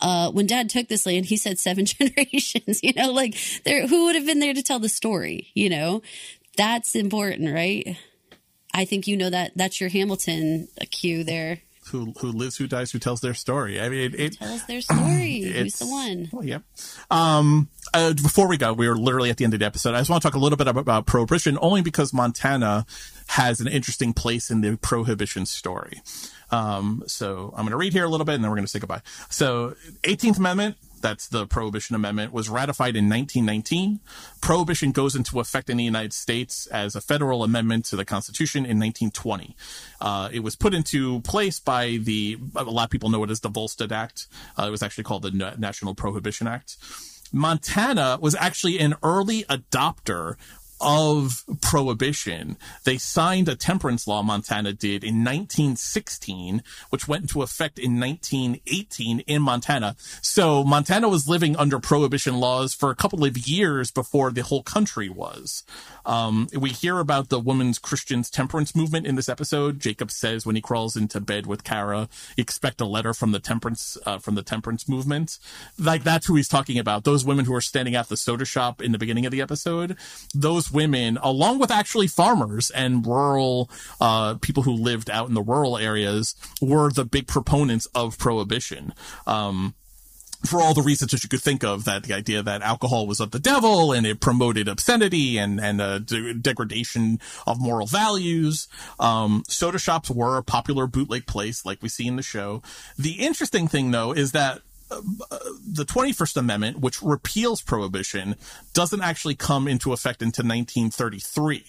uh, when dad took this land, he said seven generations, you know, like there, who would have been there to tell the story? You know, that's important, right? I think you know that that's your Hamilton cue there. who, who lives, who dies, who tells their story. I mean, it, it Tell us their story. Who's the one? Well, yep. Um, uh, before we go, we were literally at the end of the episode. I just want to talk a little bit about, about prohibition, only because Montana has an interesting place in the prohibition story. Um, so I'm going to read here a little bit and then we're going to say goodbye. So 18th Amendment, that's the Prohibition Amendment, was ratified in 1919. Prohibition goes into effect in the United States as a federal amendment to the Constitution in 1920. Uh, it was put into place by the, a lot of people know it as the Volstead Act. Uh, it was actually called the National Prohibition Act. Montana was actually an early adopter of prohibition. They signed a temperance law, Montana did, in 1916, which went into effect in 1918 in Montana. So Montana was living under prohibition laws for a couple of years before the whole country was. Um, we hear about the women's Christians temperance movement in this episode. Jacob says when he crawls into bed with Cara, expect a letter from the temperance, uh, from the temperance movement. Like that's who he's talking about. Those women who are standing at the soda shop in the beginning of the episode. Those women, along with actually farmers and rural, uh, people who lived out in the rural areas were the big proponents of prohibition. Um, for all the reasons that you could think of, that the idea that alcohol was of the devil and it promoted obscenity and and uh, de- degradation of moral values. Um, soda shops were a popular bootleg place, like we see in the show. The interesting thing, though, is that the 21st Amendment, which repeals prohibition, doesn't actually come into effect until 1933.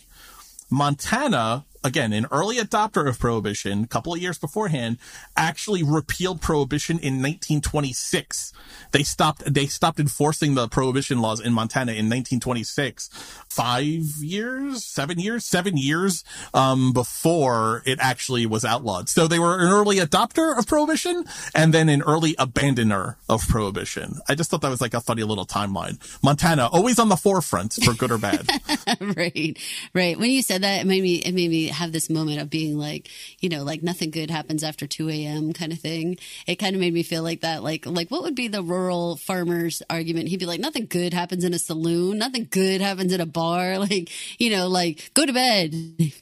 Montana again, an early adopter of prohibition, a couple of years beforehand, actually repealed prohibition in 1926. They stopped, they stopped enforcing the prohibition laws in Montana in 1926. Five years, seven years, seven years, um, before it actually was outlawed. So they were an early adopter of prohibition and then an early abandoner of prohibition. I just thought that was like a funny little timeline. Montana, always on the forefront for good or bad. right, right. When you said that, it made me it made me have this moment of being like, you know, like nothing good happens after two a.m. kind of thing. It kind of made me feel like that. Like, like what would be the rural farmer's argument? He'd be like, nothing good happens in a saloon. Nothing good happens in a bar. Like, you know, like go to bed,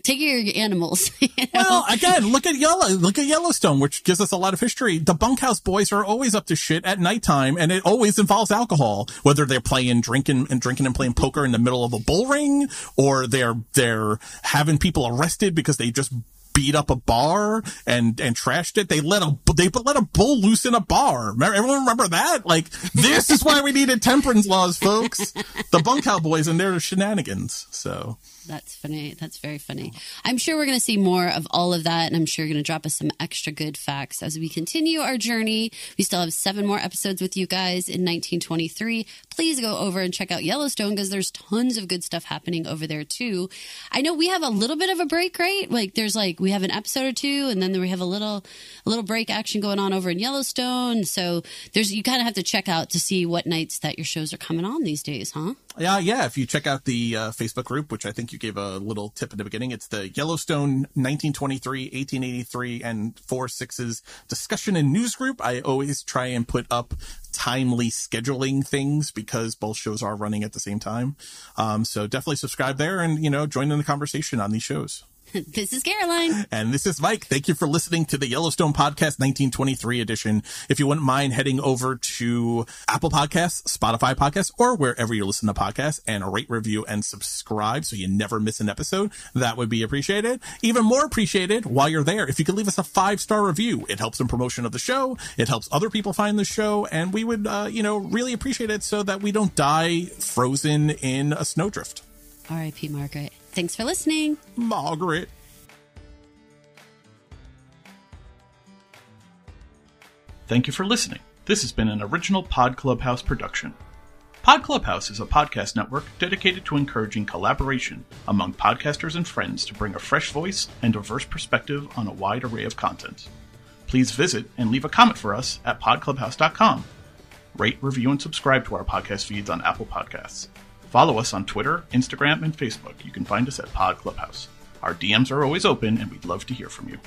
take care of your animals. you know? Well, again, look at Yellow, look at Yellowstone, which gives us a lot of history. The bunkhouse boys are always up to shit at nighttime, and it always involves alcohol. Whether they're playing, drinking, and drinking and playing poker in the middle of a bull ring, or they're they're having people arrested because they just beat up a bar and and trashed it. They let a they let a bull loose in a bar. Remember, everyone remember that? Like this is why we needed temperance laws, folks. The bunkhouse boys and their shenanigans. So That's funny. That's very funny. I'm sure we're going to see more of all of that, and I'm sure you're going to drop us some extra good facts as we continue our journey. We still have seven more episodes with you guys in 1923. Please go over and check out Yellowstone because there's tons of good stuff happening over there too. I know we have a little bit of a break, right? Like there's like we have an episode or two, and then we have a little a little break action going on over in Yellowstone. So there's you kind of have to check out to see what nights that your shows are coming on these days, huh? Yeah, yeah. If you check out the uh, Facebook group, which I think you gave a little tip in the beginning, it's the Yellowstone 1923, 1883, and four sixes discussion and news group. I always try and put up timely scheduling things because both shows are running at the same time. Um, so definitely subscribe there and you know join in the conversation on these shows. this is Caroline. And this is Mike. Thank you for listening to the Yellowstone Podcast 1923 edition. If you wouldn't mind heading over to Apple Podcasts, Spotify Podcasts, or wherever you listen to podcasts and rate, review, and subscribe so you never miss an episode, that would be appreciated. Even more appreciated while you're there, if you could leave us a five star review. It helps in promotion of the show. It helps other people find the show. And we would, uh, you know, really appreciate it so that we don't die frozen in a snowdrift. R.I.P. Margaret. Thanks for listening. Margaret. Thank you for listening. This has been an original Pod Clubhouse production. Pod Clubhouse is a podcast network dedicated to encouraging collaboration among podcasters and friends to bring a fresh voice and diverse perspective on a wide array of content. Please visit and leave a comment for us at podclubhouse.com. Rate, review, and subscribe to our podcast feeds on Apple Podcasts. Follow us on Twitter, Instagram, and Facebook. You can find us at Pod Clubhouse. Our DMs are always open, and we'd love to hear from you.